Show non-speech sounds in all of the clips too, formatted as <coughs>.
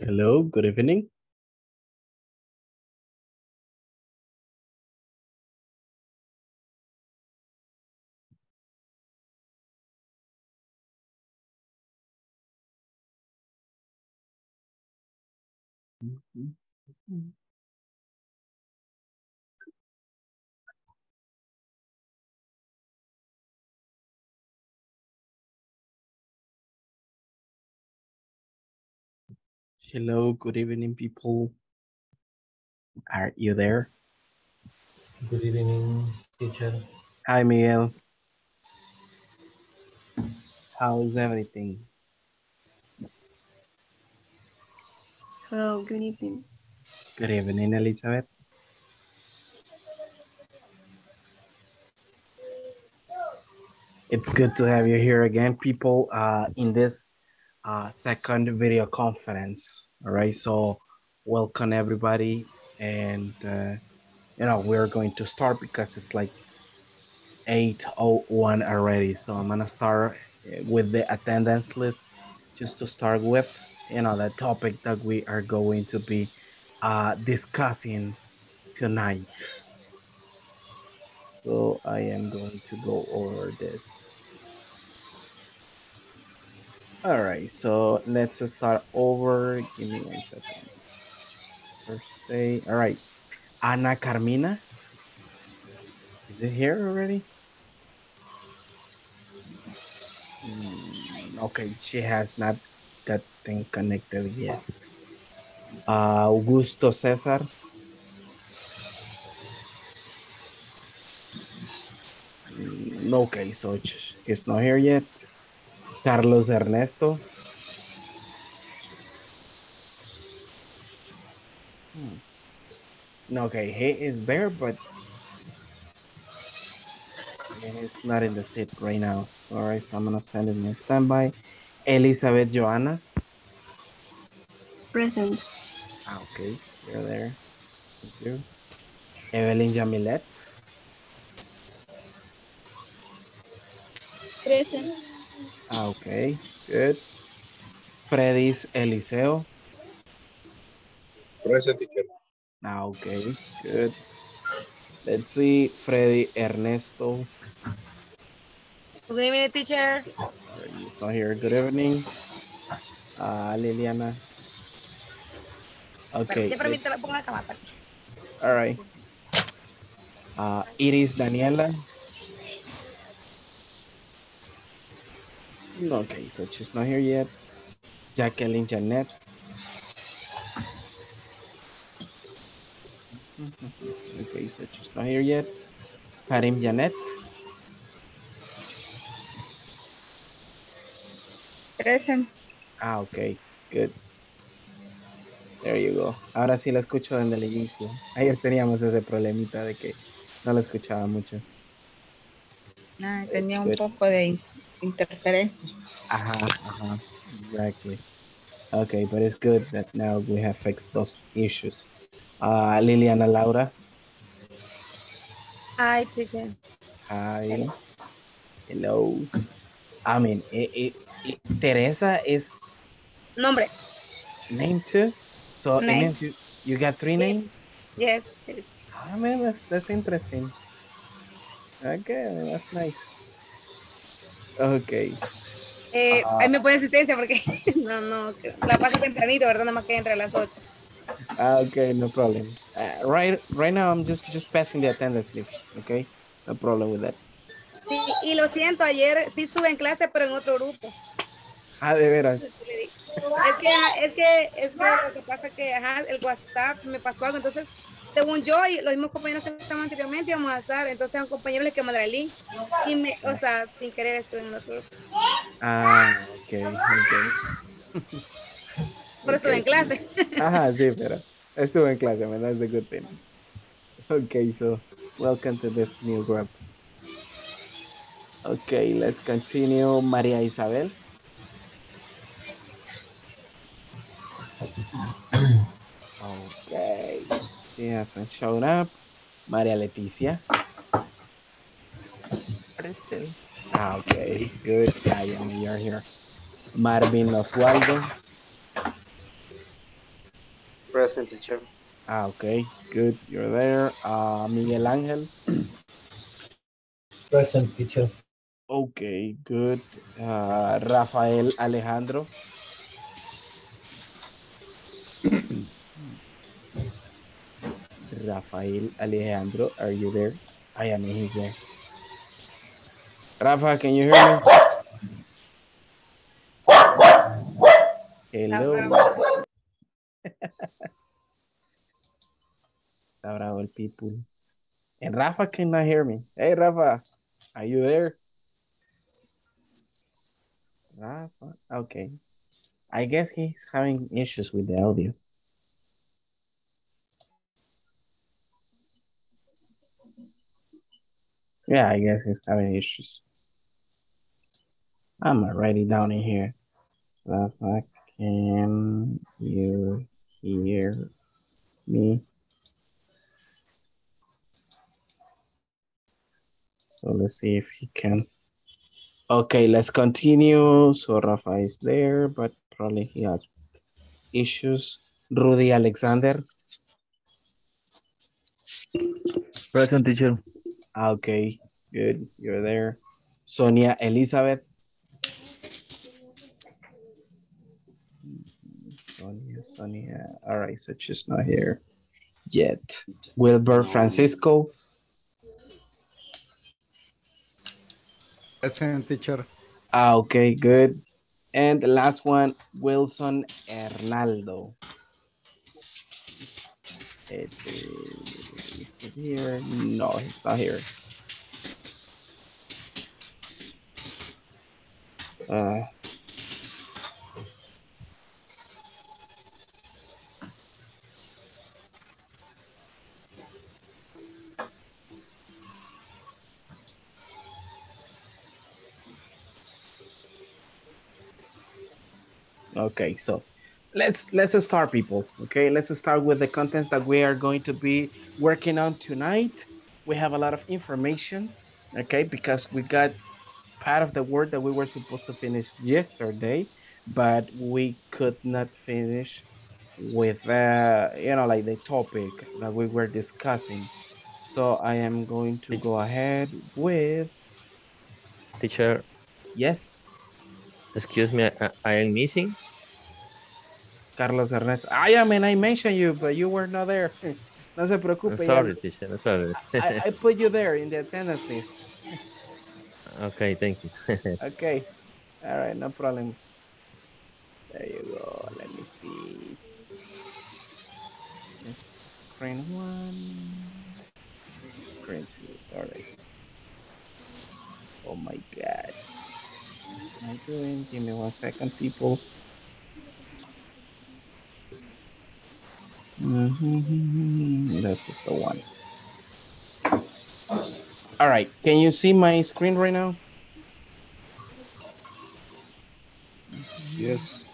Hello, good evening. Hello, good evening, people. Are you there? Good evening, teacher. Hi, Miguel. How's everything? Hello, good evening. Good evening, Elizabeth. It's good to have you here again, people, uh, in this uh, second video conference. All right, so welcome everybody. And, uh, you know, we're going to start because it's like 8.01 already. So I'm gonna start uh, with the attendance list just to start with, you know, the topic that we are going to be uh, discussing tonight. So I am going to go over this. All right, so let's start over. Give me one second. First day. All right. Ana Carmina. Is it here already? Mm, okay, she has not got thing connected yet. Uh, Augusto Cesar. Mm, okay, so it's not here yet. Carlos Ernesto. Hmm. Okay, he is there, but he's not in the seat right now. All right, so I'm gonna send him a standby. Elizabeth Joanna. Present. Ah, okay, you're there. Thank you. Evelyn Jamilet. Present. Ah, okay, good. Freddy's Eliseo. Present teacher. Ah, okay, good. Let's see, Freddy Ernesto. Good evening, teacher. He's not here. Good evening. Ah, Liliana. Okay. Ya permíteme, la pongo la cámara. All right. Uh, Iris Daniela. Okay, so she's not here yet. Jacqueline Janet. Okay, so she's not here yet. Karim Janet. Present. Ah, ok, good. There you go. Ahora sí la escucho desde el inicio. Ayer teníamos ese problemita de que no la escuchaba mucho. Ah, tenía un good. poco de in- interferencia. Ajá, ajá, exactly. Okay, but it's good that now we have fixed those issues. Uh, Liliana Laura, Hi, teacher. hi. Hello. I mean, it, it, it- Teresa is Nombre. name too? So it Name. means you, you got three names? Yes, yes. I mean, that's, that's interesting. Okay, that's nice. Okay. Eh, Ah. ahí me pone asistencia porque <laughs> no, no, la paso tempranito, ¿verdad? Nada más que entre las 8. Ah, okay, no problem. Uh, right, right now I'm just just passing the attendance list. Okay, no problem with that. Sí, y lo siento, ayer sí estuve en clase, pero en otro grupo. Ah, de veras. Es que, es que, es que lo que pasa que, ajá, el WhatsApp me pasó algo, entonces, según yo y los mismos compañeros que estaban anteriormente íbamos a estar, entonces a un compañero le que mandar el link y me, o sea, sin querer estuve en otro. Ah, okay, okay. Pero estuve en clase. Ajá, sí, pero estuve en clase, man. That's the good thing. Okay, so welcome to this new group. Okay, let's continue. María Isabel. <coughs> Okay, she hasn't shown up. María Leticia. Present. Ah, okay, good. Yeah, yeah, you're here. Marvin Oswaldo. Present teacher. Ah, okay, good. You're there. Uh, Miguel Angel. Present teacher. Okay, good. Uh, Rafael Alejandro. Rafael Alejandro, are you there? I am. He's there. Rafa, can you hear me? Hello. Bravo people. And Rafa cannot hear me. Hey, Rafa, are you there? Rafa, okay. I guess he's having issues with the audio. Yeah, I guess he's having issues. I'm gonna write it down in here. Rafa, can you hear me? So let's see if he can. Okay, let's continue. So Rafa is there, but probably he has issues. Rudy Alexander. Present teacher. Ah, Okay, good. You're there. Sonia Elizabeth. Sonia, Sonia. All right, so she's not here yet. Wilbur Francisco. Present teacher. Ah, okay, good. And the last one, Wilson Hernaldo. It is he here. No, he's not here. Uh, Okay, so let's let's start, people. Okay, let's start with the contents that we are going to be working on tonight. We have a lot of information, okay, because we got part of the work that we were supposed to finish yesterday, but we could not finish with uh, you know like the topic that we were discussing. So I am going to go ahead with Teacher, yes, excuse me, I, I am missing. Carlos Ernesto. I am, and I mentioned you, but you were not there. <laughs> No se preocupe. I'm sorry, teacher. I'm sorry. I, I put you there in the attendance list. Okay, thank you. <laughs> Okay. All right, no problem. There you go. Let me see. This is screen one. Screen two. All right. Oh my God. What am I doing? Give me one second, people. Mhm. This is the one. All right. Can you see my screen right now? Yes.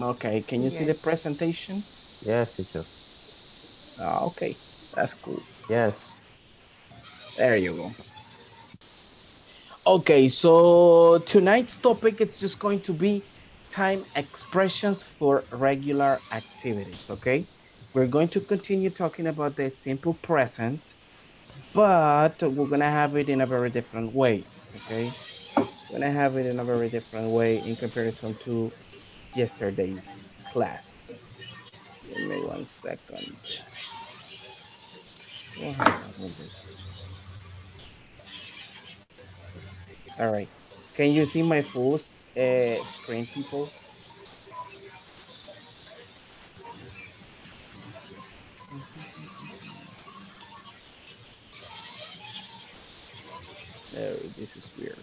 Okay. Can you see the presentation? yes, teacher. Ah, okay. That's cool. Yes. There you go. Okay, so tonight's topic is just going to be time expressions for regular activities, okay? We're going to continue talking about the simple present, but we're gonna have it in a very different way, okay? We're gonna have it in a very different way in comparison to yesterday's class. Give me one second. All right. Can you see my full uh, screen, people? This is weird.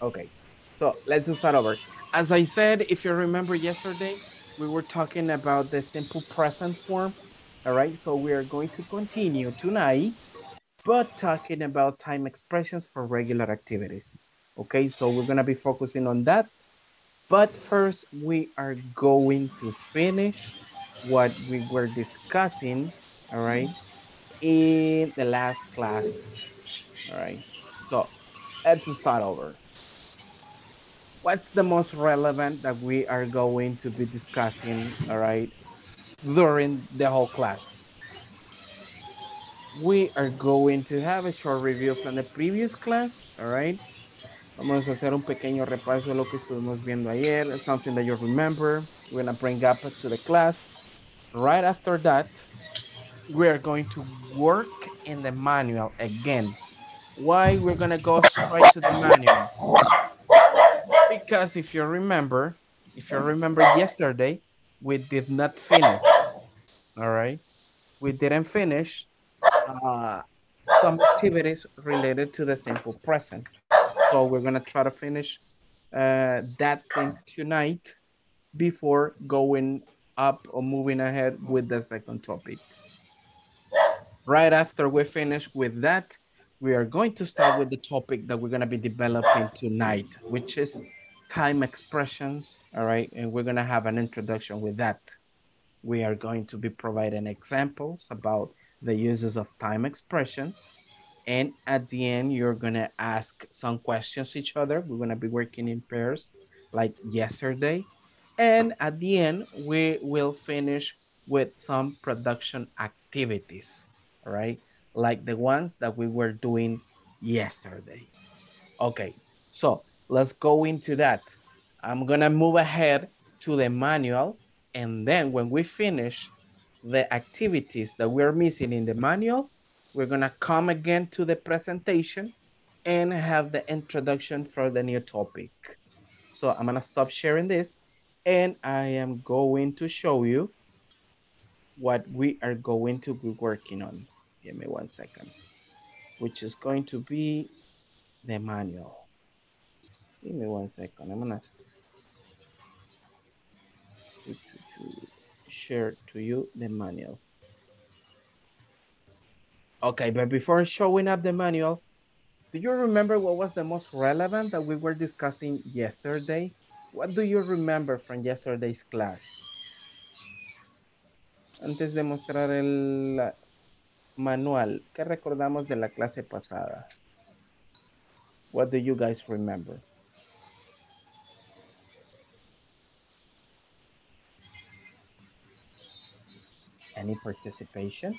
Okay, so let's start over. As I said, if you remember yesterday, we were talking about the simple present form. All right, so we are going to continue tonight but talking about time expressions for regular activities. Okay, so we're gonna be focusing on that. But first, we are going to finish what we were discussing, all right, in the last class. All right, so let's start over. What's the most relevant that we are going to be discussing, all right, during the whole class. We are going to have a short review from the previous class, all right? Vamos a hacer un pequeño repaso de lo que estuvimos viendo ayer, something that you remember. We're gonna bring up to the class. Right after that, we are going to work in the manual again. Why we're gonna go straight to the manual? Because if you remember, if you remember yesterday, we did not finish, all right? We didn't finish uh, some activities related to the simple present. So we're gonna try to finish uh, that thing tonight before going up or moving ahead with the second topic. Right after we finish with that, we are going to start with the topic that we're gonna be developing tonight, which is time expressions, all right? And we're gonna have an introduction with that. We are going to be providing examples about the uses of time expressions. And at the end, you're gonna ask some questions each other. We're gonna be working in pairs like yesterday. And at the end, we will finish with some production activities, all right? Like the ones that we were doing yesterday. Okay, so let's go into that. I'm gonna move ahead to the manual and then when we finish the activities that we're missing in the manual, we're gonna come again to the presentation and have the introduction for the new topic. So I'm gonna stop sharing this and I am going to show you what we are going to be working on. Give me one second, which is going to be the manual. Give me one second. I'm gonna to, to, to share to you the manual. Okay, but before showing up the manual, do you remember what was the most relevant that we were discussing yesterday? What do you remember from yesterday's class? Antes de mostrar el manual, ¿qué recordamos de la clase pasada? What do you guys remember? Any participation?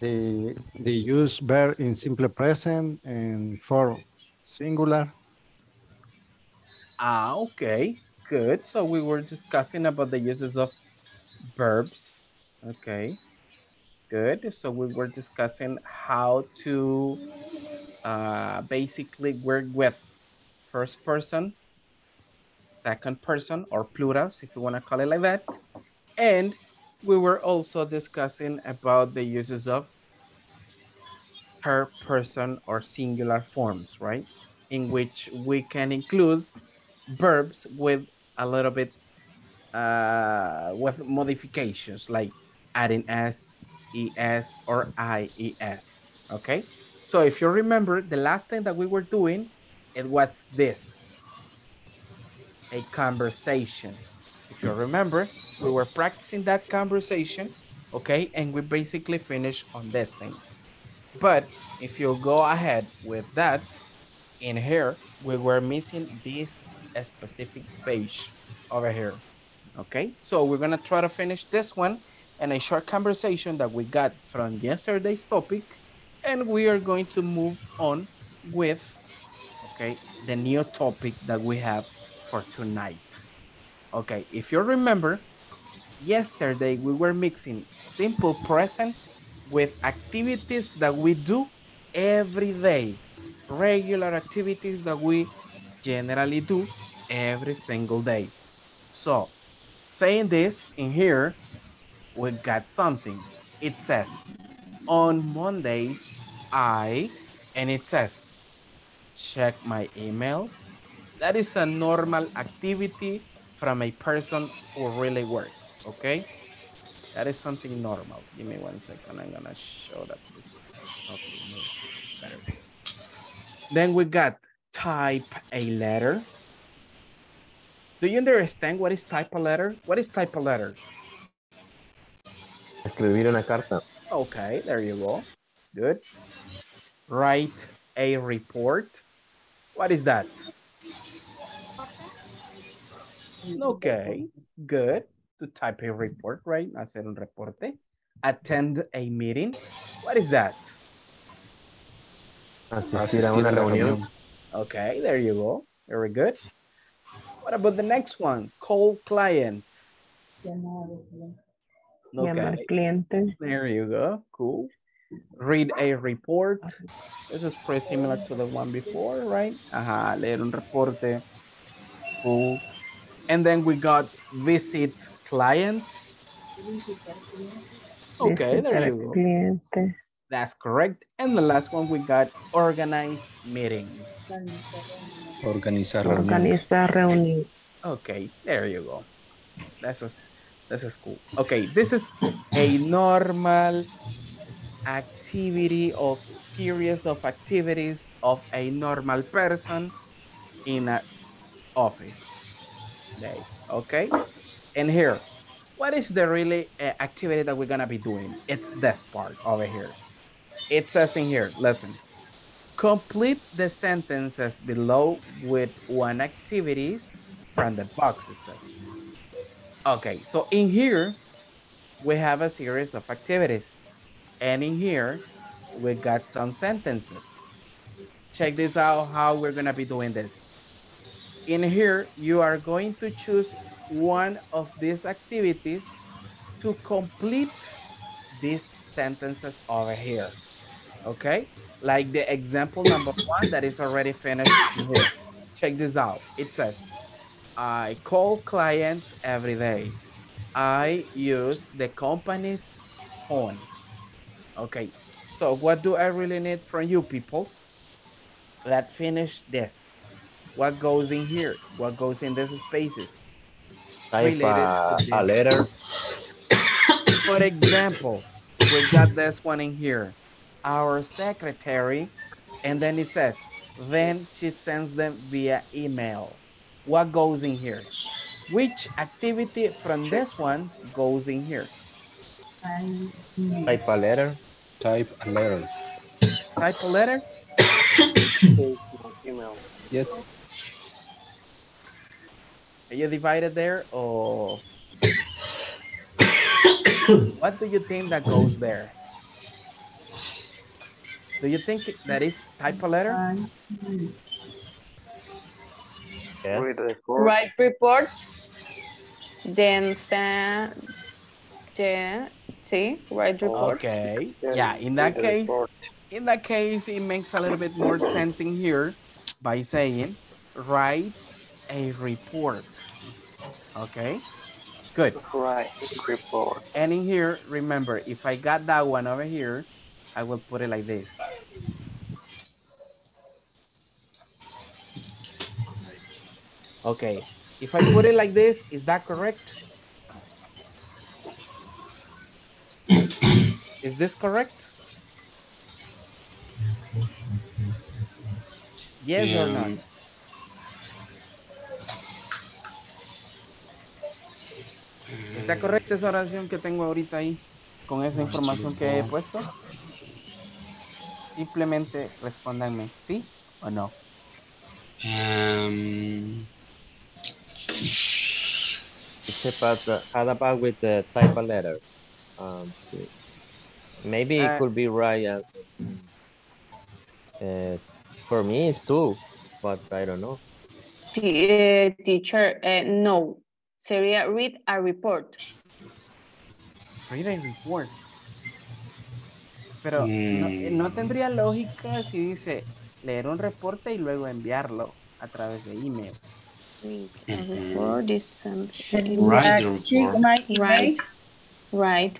They, they use verb in simple present and for singular. Ah, okay, good. So we were discussing about the uses of verbs. Okay, good. So we were discussing how to uh, basically work with first person, second person, or plurals, if you want to call it like that. And we were also discussing about the uses of per person or singular forms, right? In which we can include verbs with a little bit uh, with modifications like adding s, es, or ies. Okay, so if you remember, the last thing that we were doing, it was this, a conversation. If you remember, we were practicing that conversation, okay, and we basically finished on these things. But if you go ahead with that, in here, we were missing this specific page over here. Okay, so we're gonna try to finish this one and a short conversation that we got from yesterday's topic, and we are going to move on with, okay, the new topic that we have for tonight. Okay, if you remember, yesterday we were mixing simple present with activities that we do every day, regular activities that we generally do every single day. So, saying this in here, we got something. It says, on Mondays, I, and it says, check my email. That is a normal activity from a person who really works, okay? That is something normal. Give me one second. I'm gonna show that this. Okay, no, it's better. Then we got type a letter. Do you understand what is type a letter? What is type a letter? Escribir una carta. Okay, there you go. Good. Write a report. What is that? Okay, good. to type a report, right? Hacer un reporte. Attend a meeting. What is that? Asistir a una reunión. Okay, there you go. Very good. What about the next one? Call clients. Llamar Okay, cliente. there you go. Cool. Read a report. This is pretty similar to the one before, right? Ajá, leer un reporte. Cool. And then we got visit clients. Okay, there you go. Cliente. That's correct. And the last one we got organize meetings. Organizar reunión. Organizar reunión. Okay, there you go. This is this is cool. Okay, this is a normal activity or series of activities of a normal person in an office day. Okay, and here, what is the really uh, activity that we're gonna be doing? It's this part over here. It says in here, listen. Complete the sentences below with one activities from the boxes. Okay, so in here, we have a series of activities. And in here, we got some sentences. Check this out, how we're gonna be doing this. In here, you are going to choose one of these activities to complete these sentences over here. Okay? Like the example number one that is already finished here. Check this out. It says, I call clients every day. I use the company's phone. Okay, so what do I really need from you people? Let's finish this. What goes in here? What goes in these spaces? Type a, a letter. For example, we got this one in here. Our secretary, and then it says, then she sends them via email. What goes in here? Which activity from this one goes in here? Type a letter. Type a letter. Type a letter? <coughs> Yes. Are you divided there or what do you think that goes there? Do you think that is type a letter? Yes. write reports, then send the see write reports. Okay, yeah, in that case, in that case, it makes a little bit more sense in here by saying writes a report. Okay, good. Right, report. And in here, remember, if I got that one over here, I will put it like this. Okay, if I put it like this, is that correct? Is this correct? Yes or not? Um, ¿Está correcta esa oración que tengo ahorita ahí con esa información que he puesto? Simplemente respóndanme, ¿sí o no? um, It's about the, how about with the type a letter? Um, maybe it Uh, could be right. as, uh, for me, it's two, but I don't know. T- eh, teacher, eh, no, sería read a report. Read a report. Pero no, eh, no tendría lógica si dice leer un reporte y luego enviarlo a través de email. Read is. Write. Right, right,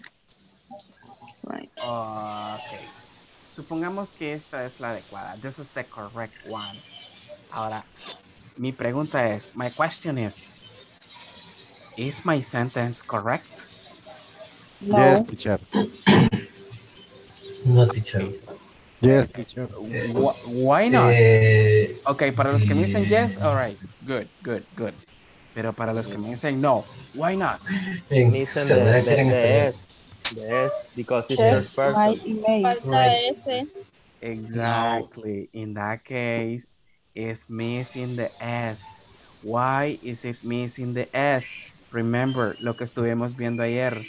right. Ok. Supongamos que esta es la adecuada. This is the correct one. Ahora, mi pregunta es, my question is, is my sentence correct? Yes, teacher. No, teacher. Yes, teacher. Wh- Why not? Eh, Ok, para los que me dicen yes, all right, good, good, good. Pero para los que me dicen no, why not? en- Missing se the, debe the, decir en the. S. The S because it's third first. Falta ese. Exactly. In that case, it's missing the S. Why is it missing the S? Remember lo que estuvimos viendo ayer.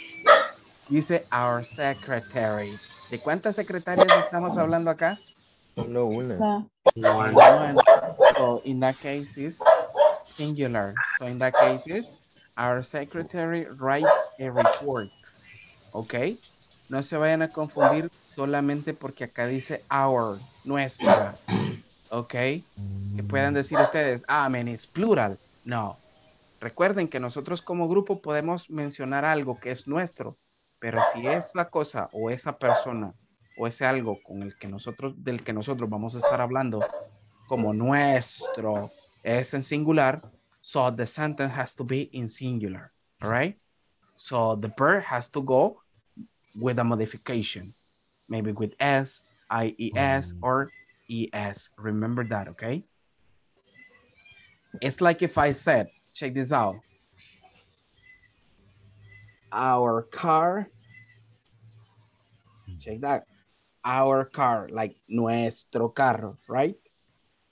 Dice our secretary. ¿De cuántas secretarias estamos hablando acá? Solo una. No. One, one. So in that case is singular. So in that case is our secretary writes a report. ¿Ok? No se vayan a confundir solamente porque acá dice our, nuestra. ¿Ok? Que puedan decir ustedes, ah, men, es plural. No. Recuerden que nosotros como grupo podemos mencionar algo que es nuestro, pero si esa cosa o esa persona o ese algo con el que nosotros, del que nosotros vamos a estar hablando como nuestro es en singular, so the sentence has to be in singular, all right? So the verb has to go with a modification, maybe with S, IES, or ES. Remember that, okay? It's like if I said, check this out. Our car, check that. Our car, like nuestro carro, right?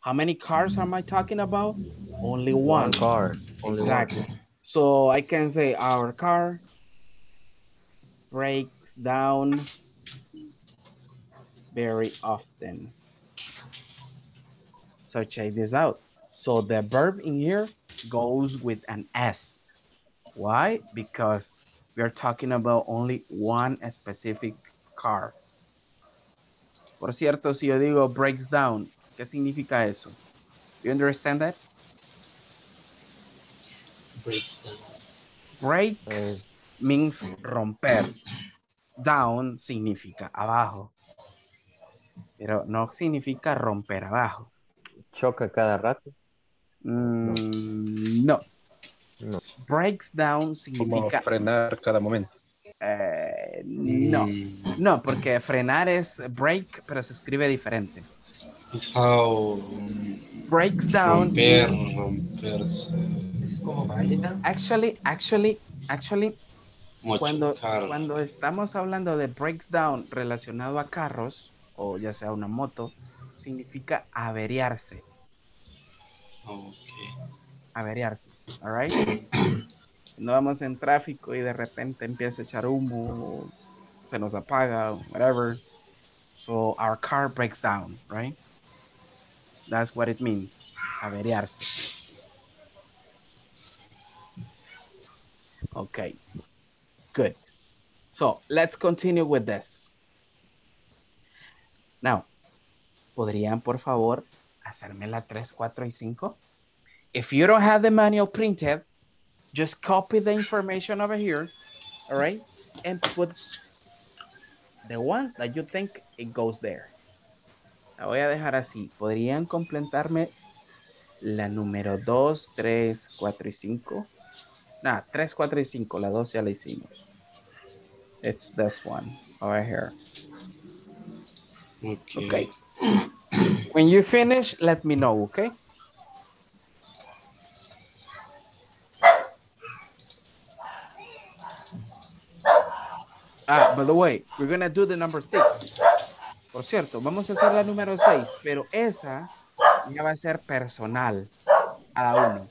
How many cars am I talking about? Only one. One car. Only Exactly. one. So I can say our car breaks down very often. So check this out. So the verb in here goes with an S. Why? Because we are talking about only one specific car. Por cierto, si yo digo breaks down, ¿qué significa eso? You understand that? Breaks down. Break Es- means romper. Down significa abajo. Pero no significa romper abajo. choca cada rato. Mm, no. No. Breaks down Como significa... frenar cada momento. Eh, no. No, porque frenar es break, pero se escribe diferente. It's how Breaks down. romper, means- romperse, Es como válida. Actually, actually, actually, cuando, cuando estamos hablando de breaks down relacionado a carros, o ya sea una moto, significa averiarse. Okay. averiarse, all right? <clears throat> No vamos en tráfico y de repente empieza a echar humo, se nos apaga, whatever. So our car breaks down, right? That's what it means, averiarse. Okay, good. So let's continue with this. Now, ¿podrían por favor hacerme la 3, 4 y 5? If you don't have the manual printed, just copy the information over here, all right? And put the ones that you think it goes there. La voy a dejar así. ¿Podrían completarme la número 2, 3, 4 y 5? Nah, 3, 4 y 5. La 2 ya la hicimos. It's this one over here. Okay. Okay. When you finish, let me know, okay? By the way, we're gonna do the number six. Por cierto, vamos a hacer la número seis, pero esa ya va a ser personal, cada uno.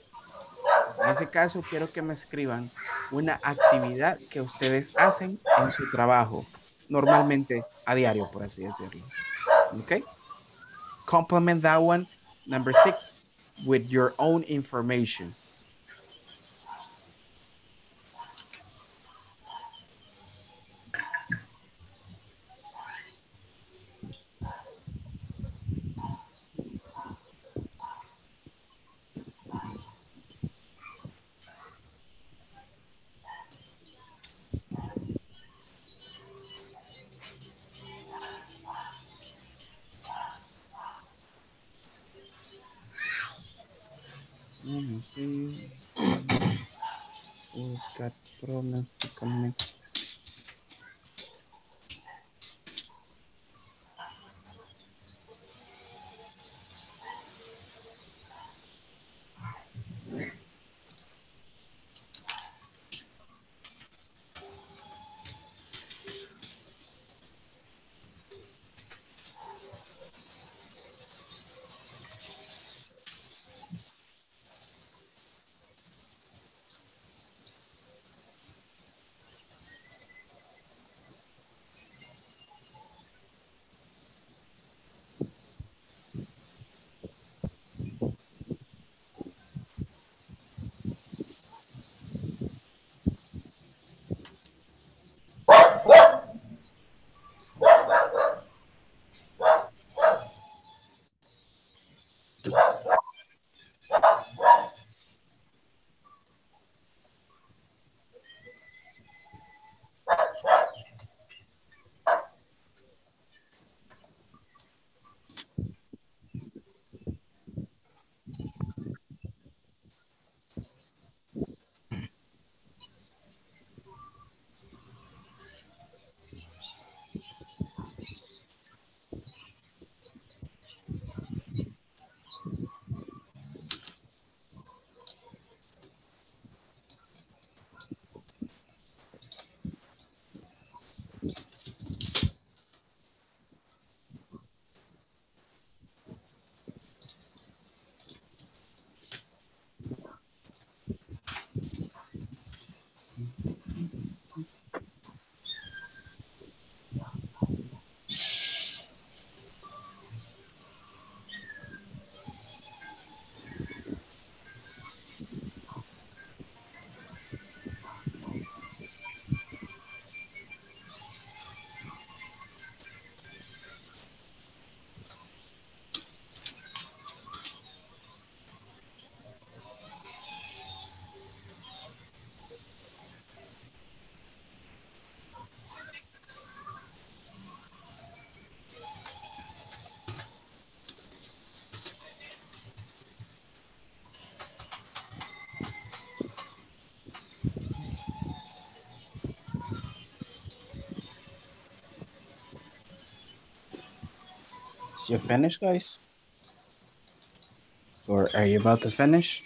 En ese caso, quiero que me escriban una actividad que ustedes hacen en su trabajo, normalmente a diario, por así decirlo. Okay? Complement that one, number six, with your own information. Let me see. We've got You finished, guys? Or are you about to finish?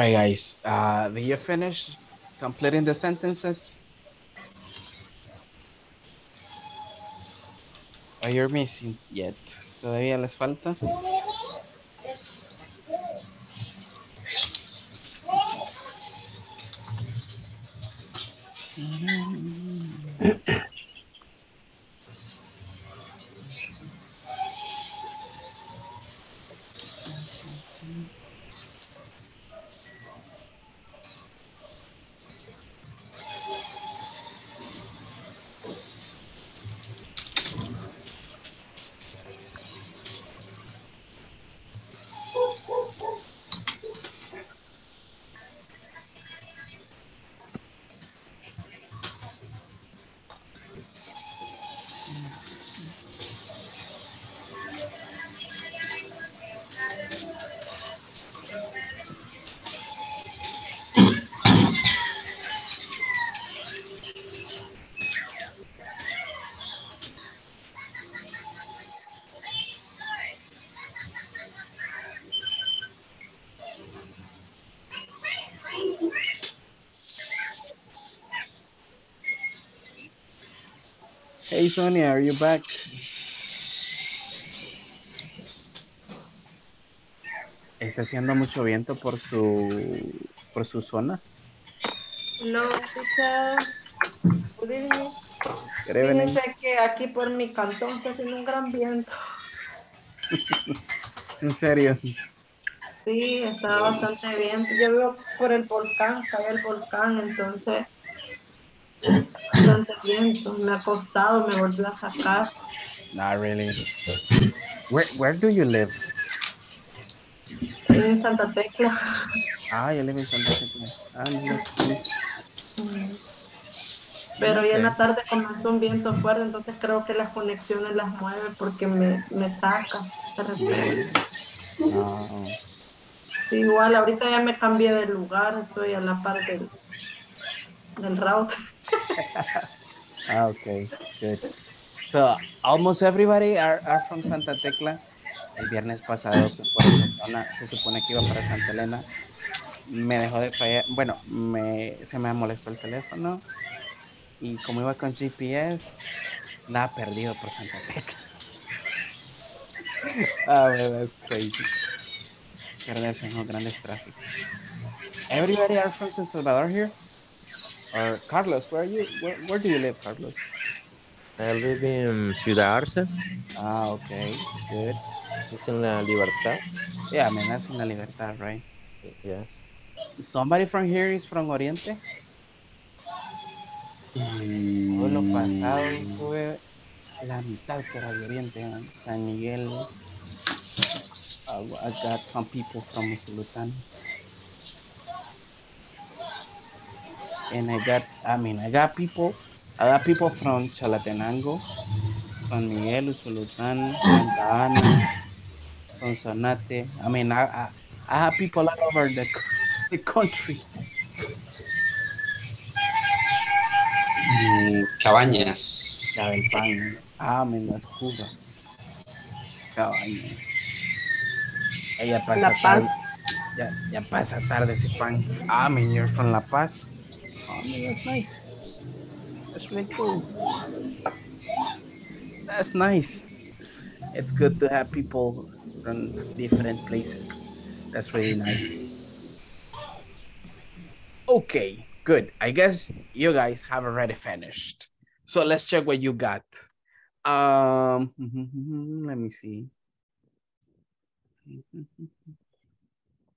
Right, guys. Uh, did you finish completing the sentences? Or you're missing yet? ¿Todavía les falta? <laughs> Hey, Sonia, are you back? ¿Está haciendo mucho viento por su, por su zona? No, evening. Fíjense que aquí por mi cantón está haciendo un gran viento. <laughs> En serio. Sí, está bastante viento. Yo vivo por el volcán, cae el volcán, entonces bastante viento. Me ha costado, me volvió a sacar. Not really. Where, where do you live? Estoy en Santa Tecla. Ah, you live in Santa Tecla. Ah, no. Pero ya en la tarde comenzó un viento fuerte, entonces creo que las conexiones las mueve porque me, me saca. Ah, Sí, igual, ahorita ya me cambié de lugar, estoy a la par del, del router. <laughs> ah, okay, good. So, almost everybody are, are from Santa Tecla. El viernes pasado se supone que iba para Santa Elena. Me dejó de fallar, bueno, me, se me molestó el teléfono y como iba con GPS, nada perdido por Santa Tecla. <laughs> ah, that's crazy. Perderse en los grandes tráficos. Everybody are from San Salvador here? Or Carlos, where are you? Where, where do you live, Carlos? I live in Ciudad Arce. Ah, okay, good. It's in La Libertad. Yeah, I mean, that's in La Libertad, right? Yes. Somebody from here is from Oriente? Todo lo pasado fue la mitad que era de Oriente. San Miguel. Uh, I got some people from Usulután. And I got, I mean, I got people, I got people from Chalatenango, San Miguel, Usulután, Santa Ana, Sonsonate. I mean, I, I, I have people all over the, the country. Mm, Cabañas. Pan. Ah, me las Cuba. Cabañas. Ella pasa La Paz. tarde. Ya, ya pasa tarde ese pan. Ah, I mean, you're from La Paz. That's nice. That's really cool. That's nice. It's good to have people from different places. That's really nice. Okay, good. I guess you guys have already finished. So let's check what you got. Um, <laughs> let me see.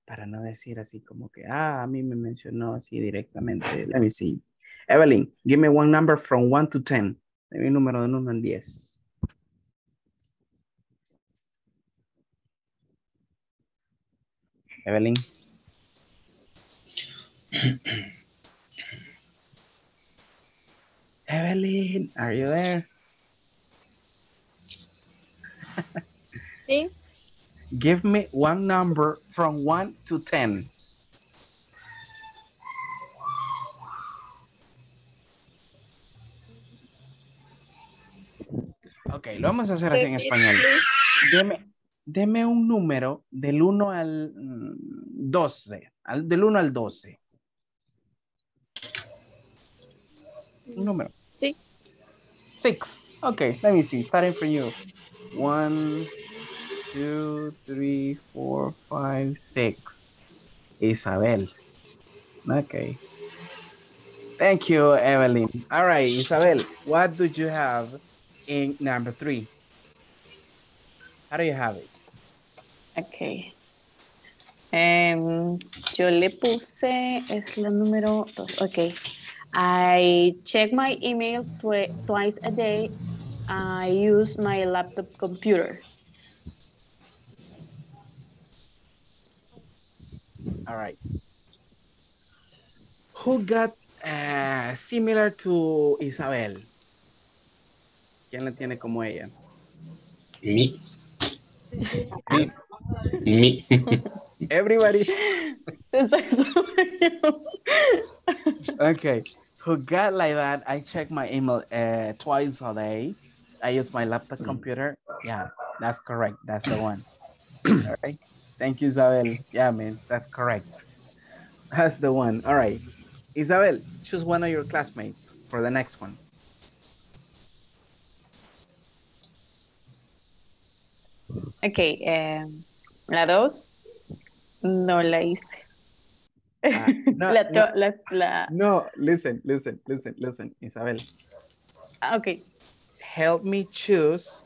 Para no decir así como que, ah, a mí me mencionó así directamente. Let me see. Evelyn, give me one number from 1 to 10. Dame un número de 1 al 10. Evelyn. <clears throat> Evelyn, are you there? Sí. Give me one number from 1 to 10. Ok, lo vamos a hacer así en español. Deme, deme un número del 1 al mm, 12. al- del 1 al 12. Un número. Sí. Six. Okay, let me see. Starting from you. One, two, three, four, five, six. Isabel. Okay. Thank you, Evelyn. All right, Isabel, what do you have in number three? How do you have it? Ok. Em, yo le puse, es la número dos. Ok. I check my email twi- twice a day. I use my laptop computer. All right. Who got uh, similar to Isabel? ¿Quién la tiene como ella? Me. Me. Me. <laughs> Everybody. Okay. Who got like that? I check my email uh, twice a day. I use my laptop computer. Yeah, that's correct. That's the one. <clears throat> All right. Thank you, Isabel. Yeah, man, that's correct. That's the one. All right. Isabel, choose one of your classmates for the next one. Ok. em, la dos no la hice. Ah, no, <laughs> la, no. la, la- No, listen, listen, listen, listen, Isabel. ah, ok. Help me choose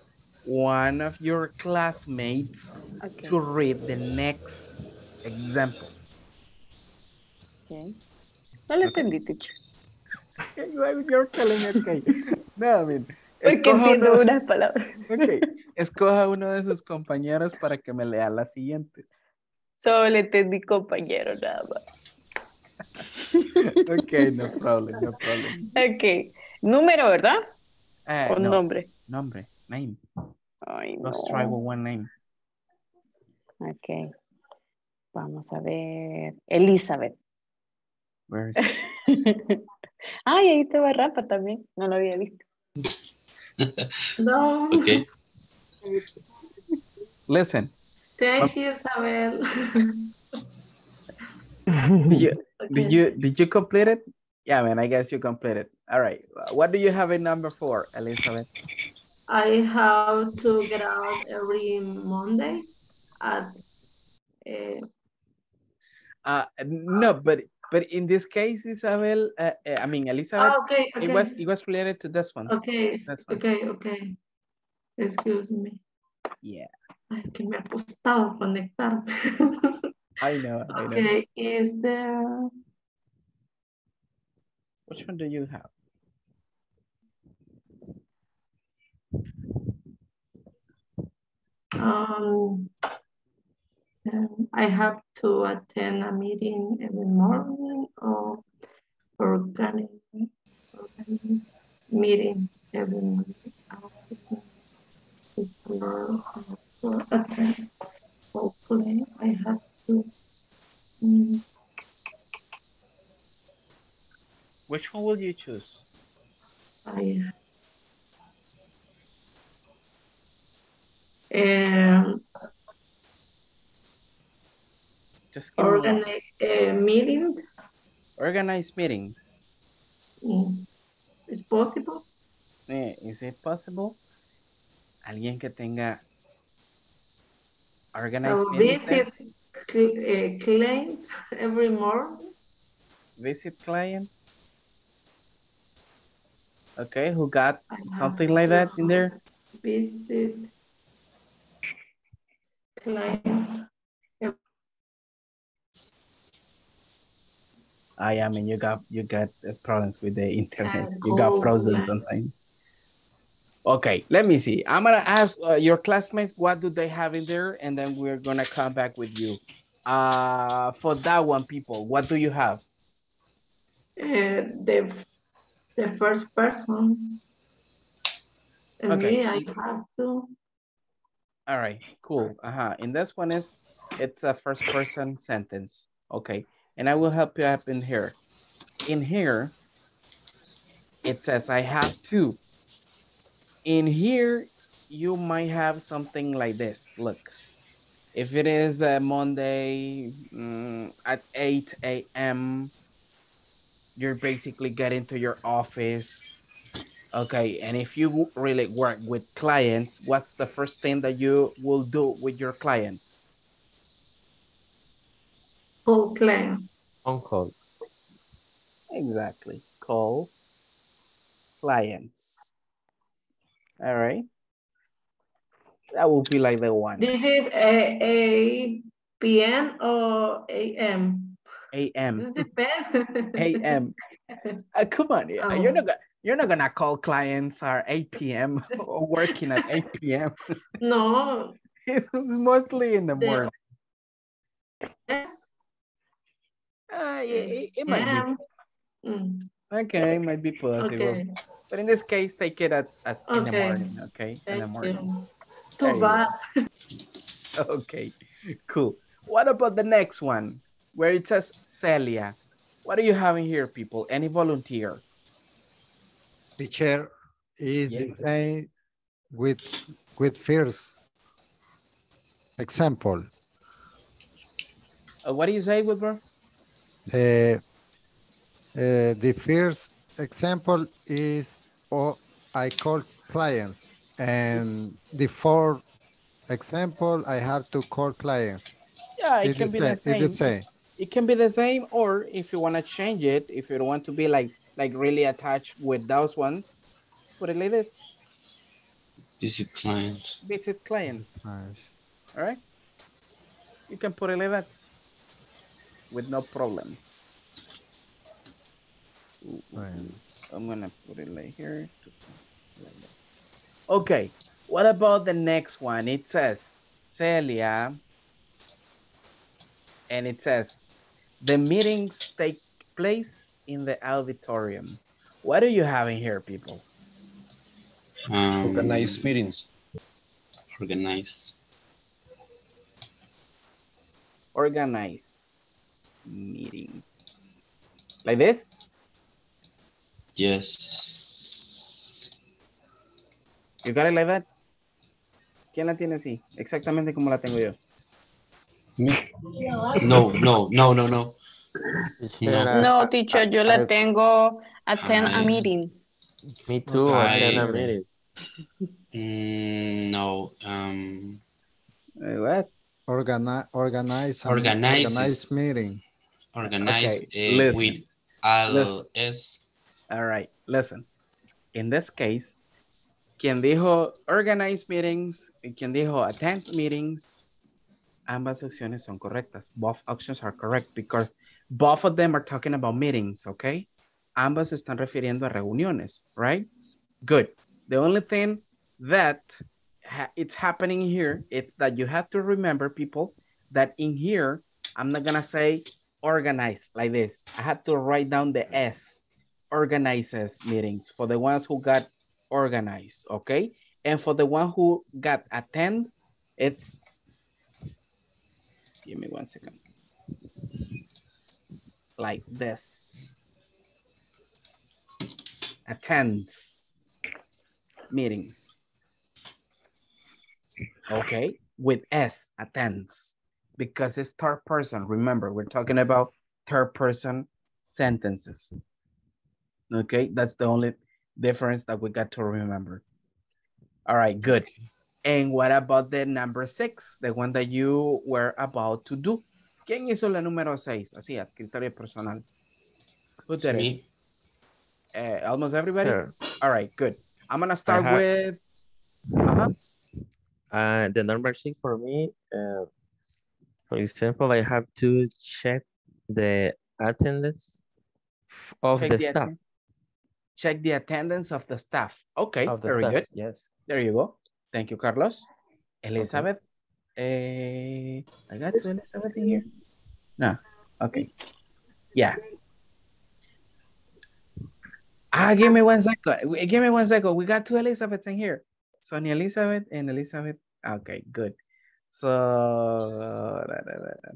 one of your classmates to read the next example. ok. No lo entendí, teacher. <laughs> You're telling me, okay. <laughs> No, I mean, Porque entiendo uno- unas palabras. ok, <laughs> escoja uno de sus compañeros para que me lea la siguiente. Solo le entendí compañero nada más. Ok, no problem, no problem. Ok. Número, ¿verdad? Eh, o no, nombre. Nombre, name. Ay, no. Let's try with one name. Ok. Vamos a ver. Elizabeth. Where is <laughs> Ay, ahí te va Rafa también. No lo había visto. <laughs> No. Okay. Listen, Thank you, Isabel. <laughs> did you did Okay. you did you complete it? Yeah, man, I guess you completed. All right. What do you have in number four, Elizabeth? I have to get out every Monday at uh, Uh, no, but But in this case, Isabel, uh, I mean, Elizabeth, Ah, okay, okay. it was it was related to this one. Okay, This one. okay, okay. Excuse me. Yeah, Ay, que me ha costado conectarme. <laughs> I know, I know. okay, is there Which one do you have? Um um, I have to attend a meeting every morning or organic organize meeting every morning. Is uh, to attend. Hopefully, I have to. mm, Which one will you choose? I um, Just give me one. organize a meeting organize meetings. mm, is possible. Eh, Is it possible? Alguien que tenga organized So meetings visit cl- uh, client every morning. visit clients. Okay, who got have something like that in there? Visit client. I, am, mean, you got you got problems with the internet. You got frozen line. sometimes. Okay, let me see. I'm gonna ask uh, your classmates what do they have in there, and then we're gonna come back with you. Uh, for that one, people, what do you have? Uh, the the first person. And Okay. me, I have to. All right, cool. Uh-huh. In this one is it's a first person sentence. Okay. And I will help you up in here. In here, it says I have two. In here, you might have something like this. Look, if it is a Monday mm, at 8 a.m., you're basically getting to your office. Okay, and if you really work with clients, what's the first thing that you will do with your clients? Call client. On call. Exactly. Call clients. All right. That will be like the one. This is a, a PM or AM? AM. This depends. AM. <laughs> Uh, come on, yeah, you're not gonna you're not gonna call clients at 8 p.m. or working at 8 <laughs> p.m. No. <laughs> it's mostly in the morning. Yes. Uh, it, it- it might AM. be Mm, okay, it might be possible. Okay. But in this case, take it as, as in the morning, okay? in the morning. Too bad. <laughs> Okay, cool. What about the next one where it says Celia? What do you have in here, people? Any volunteer? Teacher is the Yes. same with with first example. Uh, what do you say, Wilbur? Uh, uh, the first example is oh, I call clients, and the fourth example I have to call clients. Yeah, it It's can the be the same. It's the same. same. It can be the same, or if you want to change it, if you don't want to be like like really attached with those ones, put it like this: Visit client. visit clients. Nice. All right, you can put it like that with no problem. I'm gonna put it like here. like. Okay, what about the next one? It says Celia, and it says the meetings take place in the auditorium. What do you have in here, people? Um, Organize meetings. Organize. Organize meetings. Like this? Yes. You got it like that? ¿Quién la tiene así? Exactamente como la tengo yo. Me. No, no, no, no, no. <laughs> No, teacher, yo la tengo attend a meetings. Me too, attend a meeting. Mm, no. Um, Eh, what? Organize, organize, organize meeting. Organize Okay, listen. with al Listen. es All right, listen. In this case, quien dijo organize meetings y quien dijo attend meetings, ambas opciones son correctas. Both options are correct because both of them are talking about meetings, okay? Ambas están refiriendo a reuniones, right? Good. The only thing that ha- it's happening here, it's that you have to remember, people, that in here, I'm not gonna say organize like this. I had to write down the S organizes meetings for the ones who got organized, okay? And for the one who got attend, it's, give me one second. Like this. Attends meetings. Okay, with S, attends, because it's third person. Remember, we're talking about third person sentences. Okay, that's the only difference that we got to remember. All right, good. And what about the number six, the one that you were about to do? ¿Quién hizo la número seis? Así, a criterio personal. Who did it? Me. Eh, almost everybody? Sure. All right, good. I'm gonna start have- with, uh-huh. Uh, the number six for me, uh, for example, I have to check the attendance of Check the the staff. check the attendance of the staff. Okay, Of the very staff, good. Yes. There you go. Thank you, Carlos. Elizabeth. Eh, I got to Elizabeth in here. No. Okay. Yeah. Ah, give me one second. Give me one second. We got two Elizabeths in here. Sonia Elizabeth and Elizabeth. Okay, good. So, da, da, da, da.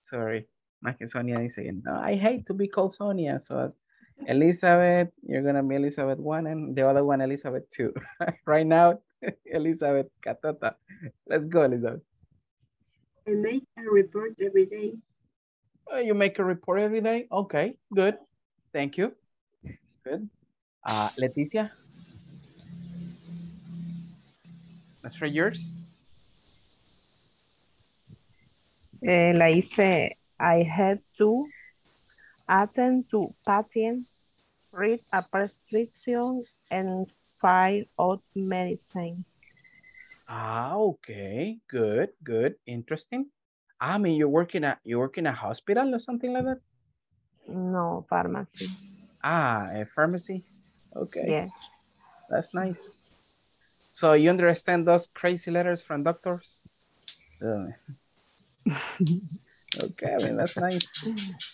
sorry. Más que Sonia dice, no, I hate to be called Sonia. So, Elizabeth, you're going to be Elizabeth 1 and the other one, Elizabeth 2. <laughs> right now, <laughs> Elizabeth Catata. Let's go, Elizabeth. I make a report every day. Oh, you make a report every day? Okay, good. Thank you. Good. Uh, Leticia? That's for yours? Eh, la hice, I had to attend to patients, read a prescription, and find out medicine. Ah, okay. Good, good. Interesting. Ah, I mean, you're working at you work in a hospital or something like that? No, pharmacy. Ah, a pharmacy. Okay. Yeah. That's nice. So you understand those crazy letters from doctors? Uh, <laughs> okay, I mean, that's nice.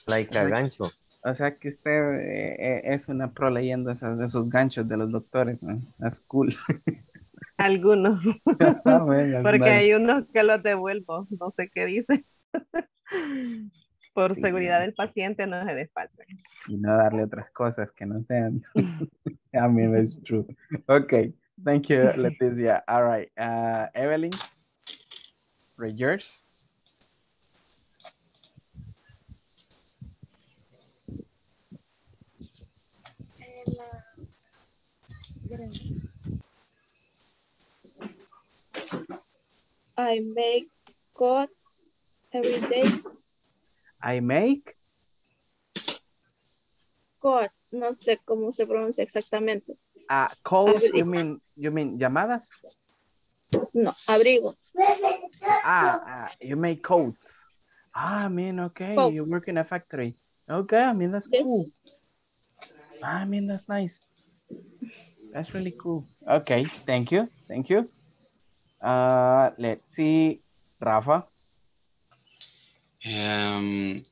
Like O a sea, gancho. O sea que usted eh, eh, es una pro leyendo esas- esos ganchos de los doctores, man. That's cool. <laughs> Algunos. Ah, that's Porque hay unos que los devuelvo, no sé qué dice. Por Sí. seguridad del paciente no se despachan. y no darle otras cosas que no sean. <laughs> <laughs> I mean, it's true. Okay, thank you, Leticia. All right, uh, Evelyn, read I make cuts every day. I make, Cuts, no sé cómo se pronuncia exactamente. uh, calls, you Abrigo. mean, you mean llamadas? No, abrigos. Ah, uh, you make coats. Ah, I mean, okay, you work in a factory. Okay, I mean, that's Yes. cool. I mean, that's nice. That's really cool. Okay, thank you, thank you. Uh, let's see, Rafa. Um,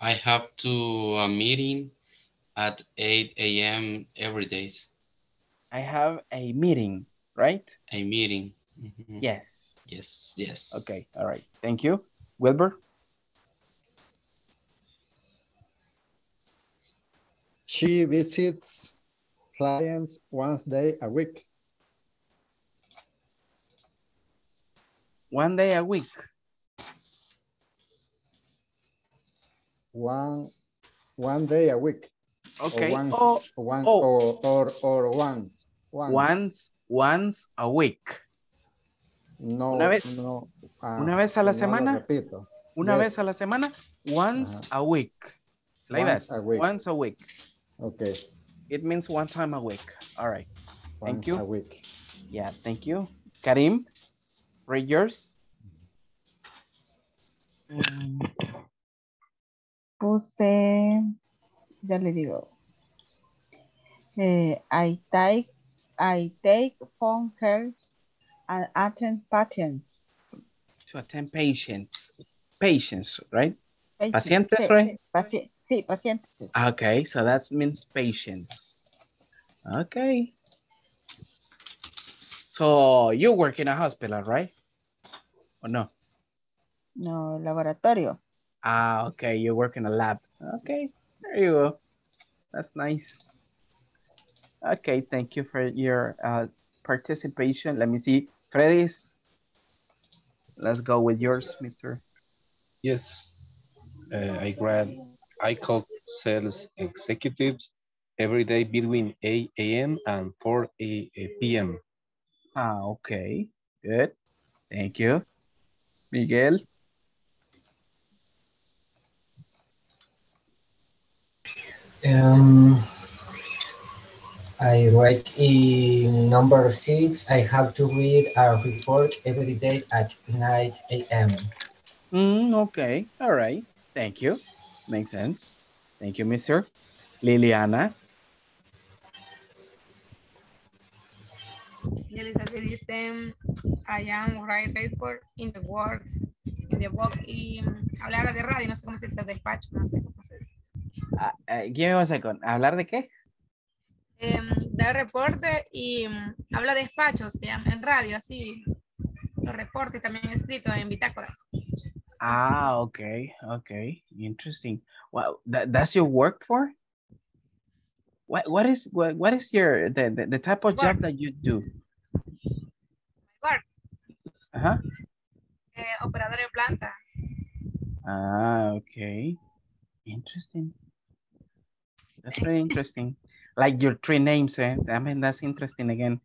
I have to a meeting at 8 a.m. every day. I have a meeting, right? A meeting. Mhm. Yes. Yes, yes. Okay, all right. Thank you. Wilbur? She visits clients once day a week. One day a week. One one day a week. Okay. Or once, Oh, one, oh. or, or, or once. Once. Once, once a week. No, Una vez- no. ah, una vez a la no semana? repito. Una Yes. vez a la semana, once a week. Like Once that. a week. Once a week. Okay. It means one time a week. All right. Thank you. a week. Yeah, thank you. Karim, read yours. Mm. Puse, ya le digo. Eh, I take, I take phone care and attend patients. To attend patients. Patients, right? Patients, Pacientes, right? paci- sí, pacientes. Okay, so that means patience. Okay. So you work in a hospital, right? Or no? No, laboratorio. Ah, okay, you work in a lab. Okay, there you go. That's nice. Okay, thank you for your uh, participation. Let me see. Freddy's, let's go with yours, Mr. Yes. Uh, I grad I call sales executives every day between 8 a.m. and 4 a- p.m. Ah, okay, good. Thank you. Miguel. Um, I write in number six, I have to read a report every day at 9 a.m. Mm, okay, all right. Thank you. Makes sense. Thank you, Mr. Liliana. Se dice, I am right report in the work, in the book, y mm, hablar de radio, no sé cómo se dice, despacho, no sé cómo se dice. Ah, eh, give me one second. ¿Hablar de qué? Em, da reporte y mm, habla de despacho, se llama en radio, así, los reportes también escritos en bitácora. Ah, <laughs> okay, okay. Interesting. Wow, that, that's your work for? What what is what, what is your the, the, the type of job that you do? Work, Uh-huh. eh, operador planta. Ah, okay. Interesting. That's <laughs> very interesting. Like your three names, eh? I mean, that's interesting again.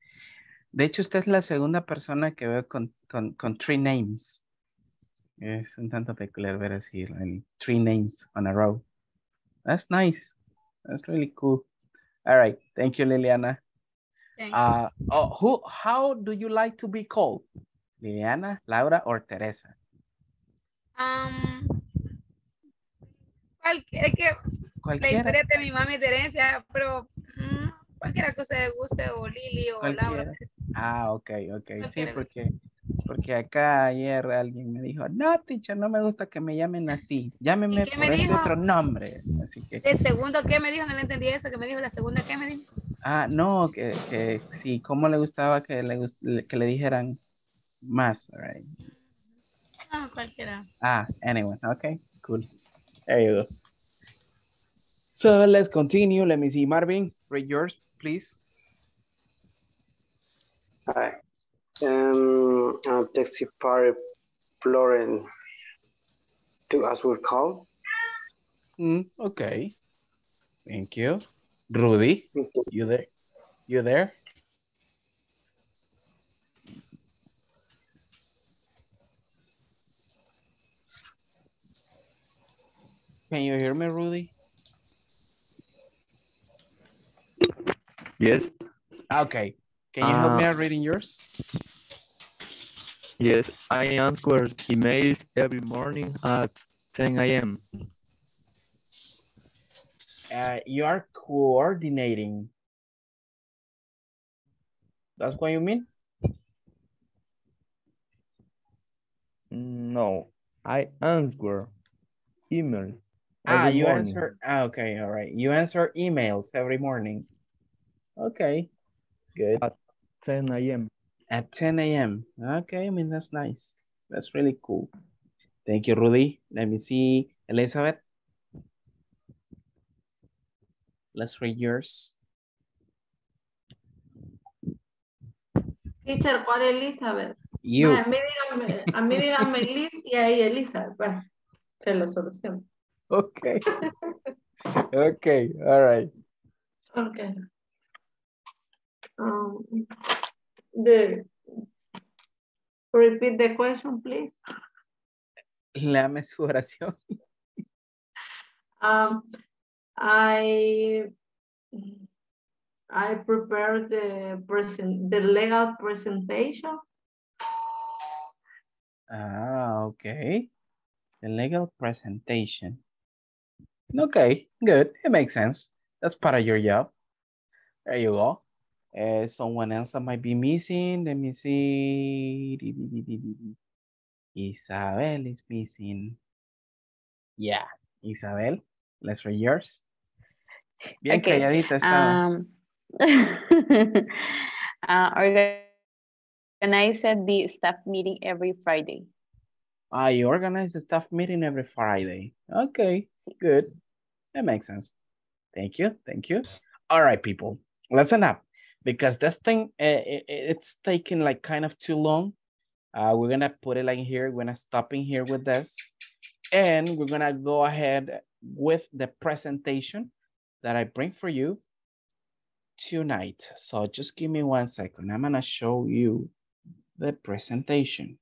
De hecho, usted es la segunda persona que veo con, con, con three names. Es un tanto peculiar ver así, like, three names on a row. That's nice. That's really cool. All right. Thank you, Liliana. Thank Uh, oh, who, how do you like to be called? Liliana, Laura, or Teresa? Um, cual- es que la Cualquiera. historia de mi mami herencia, pero mm, cualquiera que guste, o Lili o Laura. Cualquiera. Ah, ok, ok. Sí, Cualquiera. porque, porque acá ayer alguien me dijo, no, teacher, no me gusta que me llamen así. Llámeme qué por me este dijo? otro nombre. Así que, ¿De segundo qué me dijo? No le entendí eso, que me dijo la segunda qué me dijo. ah, no, que, que sí, ¿cómo le gustaba que le, que le dijeran más? Right? No, cualquiera. Ah, anyway, okay, cool. There you go. So let's continue. Let me see, Marvin, read yours, please. Hi. Um, a taxi party Floren to as we call. Mm, okay. Thank you. Rudy, you there? You there? Can you hear me, Rudy? Yes, Okay. Can you help me Uh, out reading yours? Yes, I answer emails every morning at 10 a.m. Uh, you are coordinating. That's what you mean? No, I answer emails Ah, you morning. answer. ah, Okay, all right. You answer emails every morning. Okay, good. At 10 a.m. At 10 a.m. Okay, I mean, that's nice. That's really cool. Thank you, Rudy. Let me see. Elizabeth. Let's read yours. Teacher, ¿cuál Elizabeth? You. A mí dígame, a mí dígame Liz y ahí Elizabeth. Bueno, se lo soluciono. Okay. Okay, all right. Okay. Um, the repeat the question, please. Léame su oración. Um, I I prepare the present the legal presentation. Ah, okay. The legal presentation. Okay, good. It makes sense. That's part of your job. There you go. Uh, someone else that might be missing. Let me see. Isabel is missing. Yeah, Isabel, let's read yours. Bien Okay, calladita estaba. Um, <laughs> uh, organize the staff meeting every Friday. I organize the staff meeting every Friday. Okay, good. That makes sense. Thank you. Thank you. All right, people, listen up because this thing, it- it's taking like kind of too long. Uh, we're gonna put it like here. We're gonna stop in here with this. And we're gonna go ahead with the presentation that I bring for you tonight. So just give me one second. I'm gonna show you the presentation.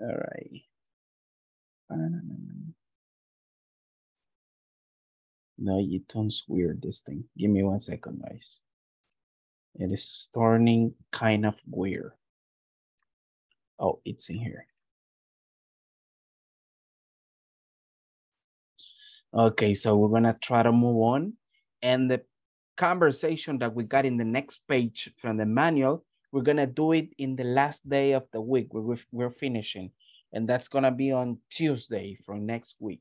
All right. No, it turns weird, this thing. Give me one second, guys. It is turning kind of weird. Oh, it's in here. Okay, so we're gonna try to move on. And the conversation that we got in the next page from the manual, we're gonna do it in the last day of the week. We're, we're- finishing. And that's gonna be on Tuesday from next week.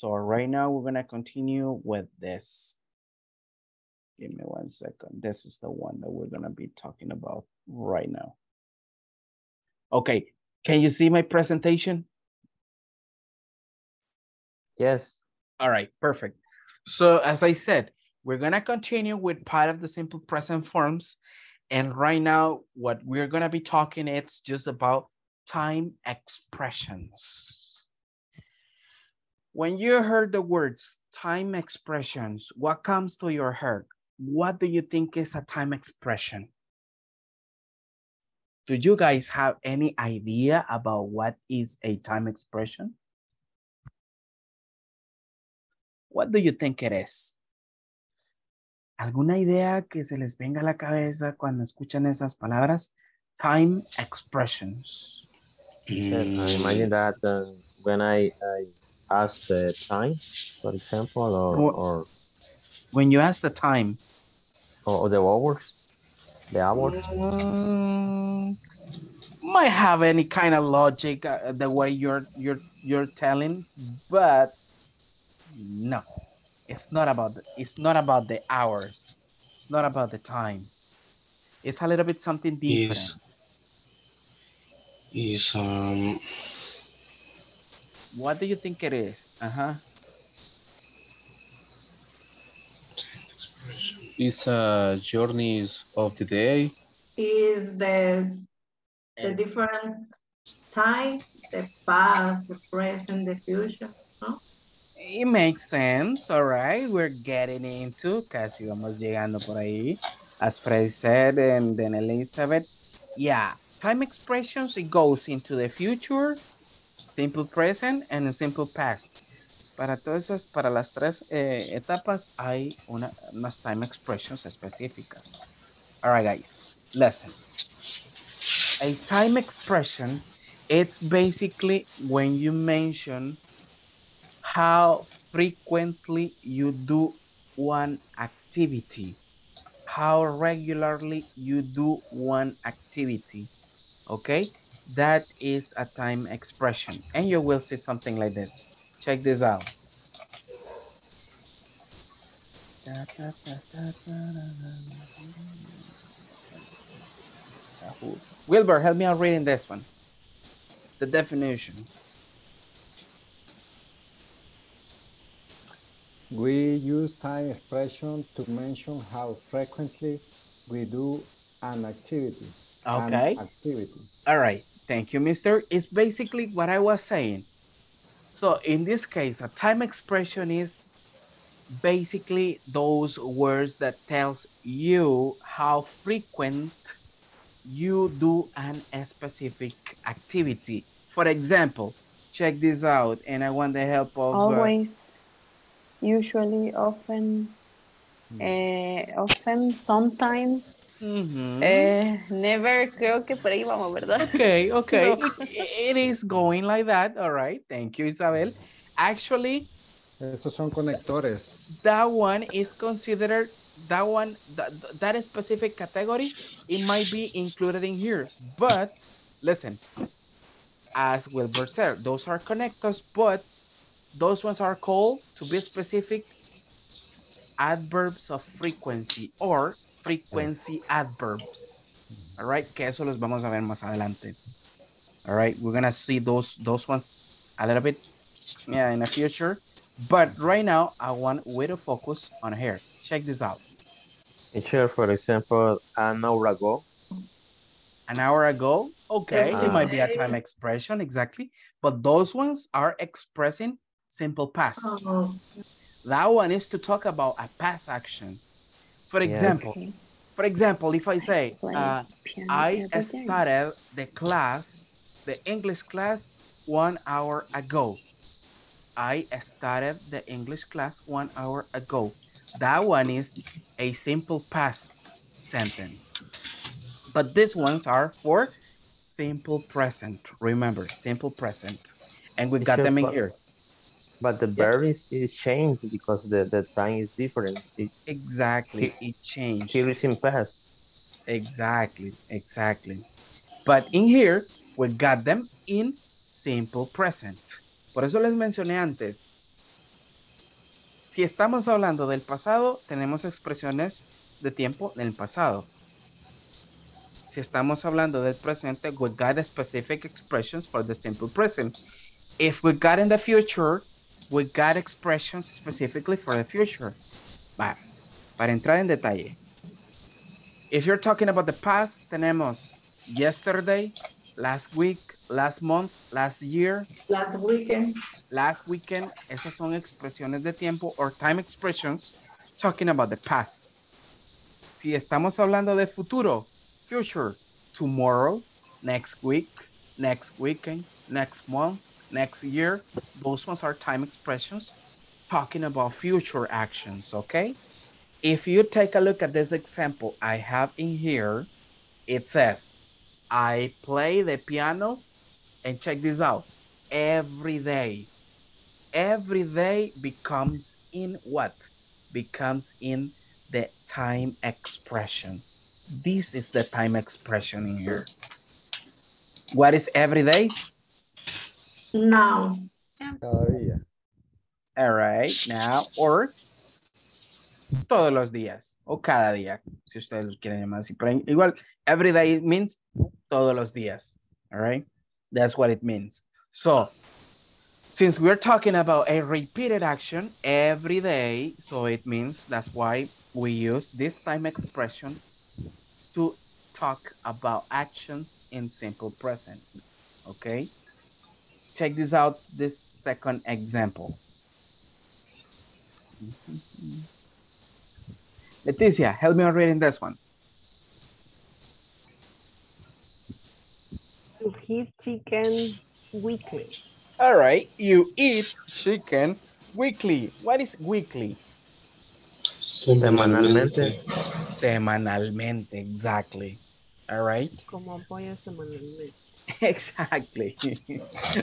So right now we're gonna continue with this. Give me one second. This is the one that we're gonna be talking about right now. Okay, can you see my presentation? Yes. All right, perfect. So as I said, we're gonna continue with part of the simple present forms. And right now, what we're gonna be talking, it's just about time expressions. When you heard the words time expressions, what comes to your head? What do you think is a time expression? Do you guys have any idea about what is a time expression? What do you think it is? ¿Alguna idea que se les venga a la cabeza cuando escuchan esas palabras? Time expressions. I imagine that um, when I, I ask the time, for example, or, Wh- or, When you ask the time, or the hours, the hours. Mm, might have any kind of logic uh, the way you're you're you're telling, but no, it's not about the, it's not about the hours. It's not about the time. It's a little bit something different. Is is um What do you think it is? Uh huh. It's uh, journeys of the day. Is the the different time, the past, the present, the future, no? It makes sense, all right. We're getting into, casi vamos llegando por ahí. As Fred said, and then Elizabeth. Yeah, time expressions, it goes into the future, simple present, and simple past. Para todas esas, para las tres eh, etapas hay una, unas time expressions específicas. All right, guys, listen. A time expression, it's basically when you mention how frequently you do one activity, how regularly you do one activity. Okay, that is a time expression. And you will see something like this. Check this out. Wilbur, help me out reading this one. The definition. We use time expression to mention how frequently we do an activity. an Okay. activity. All right. Thank you, mister. It's basically what I was saying. So in this case, a time expression is basically those words that tells you how frequent you do an, specific activity. For example, check this out, and I want the help of... uh, Always, usually, often, eh, often, sometimes, mhm. eh, never, creo que por ahí vamos, ¿verdad? Okay, okay. <laughs> No. It- it is going like that. All right. Thank you, Isabel. Actually, Esos son conectores. that one is considered that one that, that specific category it might be included in here but listen as wilbur said those are connectors but those ones are called to be specific adverbs of frequency or frequency adverbs. All right que eso los vamos a ver más adelante. All right we're gonna see those those ones a little bit yeah in the future. But right now i want we to focus on here check this out. Teacher, for example, an hour ago. an hour ago? Okay it might be a time expression exactly. But those ones are expressing simple past. Oh, that one is to talk about a past action. For Yeah. example Okay. for example if i say Play uh, i started the class the english class one hour ago. I started the english class one hour ago. That one is a simple past sentence. But these ones are for simple present. Remember simple present. And we got them in here But the verb is, is changed because the, the time is different. It, exactly He- it changed here is in past. Exactly, exactly. But in here, we got them in simple present. Por eso les mencioné antes. Si estamos hablando del pasado, tenemos expresiones de tiempo en el pasado. Si estamos hablando del presente, we got specific expressions for the simple present. If we got in the future, we got expressions specifically for the future. Va, para entrar en detalle. If you're talking about the past, tenemos yesterday, last week, last month, last year, last weekend. last weekend. Esas son expresiones de tiempo or time expressions talking about the past. Si estamos hablando de futuro, future, tomorrow, next week, next weekend, next month, next year, those ones are time expressions talking about future actions, okay? If you take a look at this example I have in here, it says, I play the piano, and check this out, every day. Every day becomes in what? Becomes in the time expression. This is the time expression in here. What is every day? Now. Cada día. All right, now, or todos los días, o cada día, si ustedes lo quieren llamar así. Pero igual, every day means todos los días, all right? That's what it means. So, since we're talking about a repeated action every day, so it means that's why we use this time expression to talk about actions in simple present, okay? Check this out, this second example. Leticia, help me on reading this one. To eat chicken weekly. All right, you eat chicken weekly. What is weekly? Semanalmente. Semanalmente, exactly. All right, Como apoyo semanalmente. <laughs> exactly. <laughs>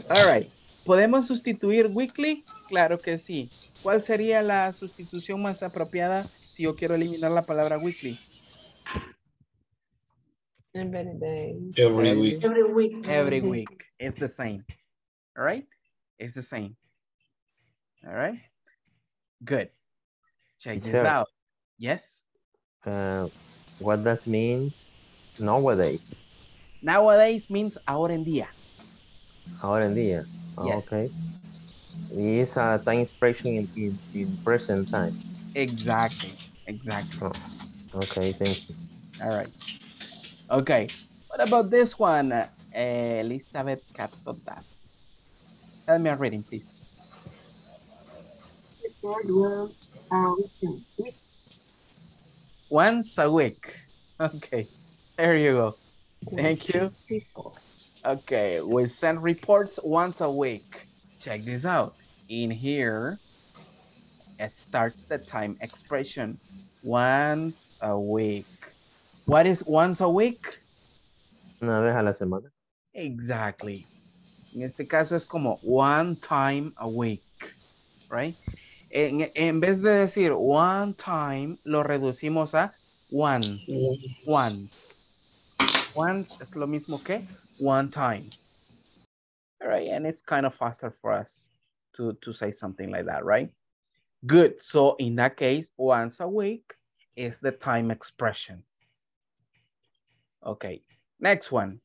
All right, ¿podemos sustituir weekly? Claro que sí. ¿Cuál sería la sustitución más apropiada si yo quiero eliminar la palabra weekly? Every day. Every week. Every week. Every week. It's the same. All right? It's the same. All right? Good. Check this out. Yes? Uh, what does means nowadays? Nowadays means ahora en día. Ahora en día. Ah, Yes. Okay. It's a time expression in, in, in present time. Exactly. Exactly. Oh, okay, thank you. All right. Okay. What about this one, uh, Elizabeth Catota? Tell me a reading, please. The third was a. Week. Once a week. <laughs> Okay. There you go. Thank you. Okay, we send reports once a week. Check this out. In here, it starts the time expression once a week. What is once a week? Una vez a la semana. Exactly. En este caso es como one time a week, right? En, en vez de decir one time, lo reducimos a once. Once. Once es lo mismo que one time. All right, and it's kind of faster for us to, to say something like that, right? Good. So in that case, once a week is the time expression. Okay, next one.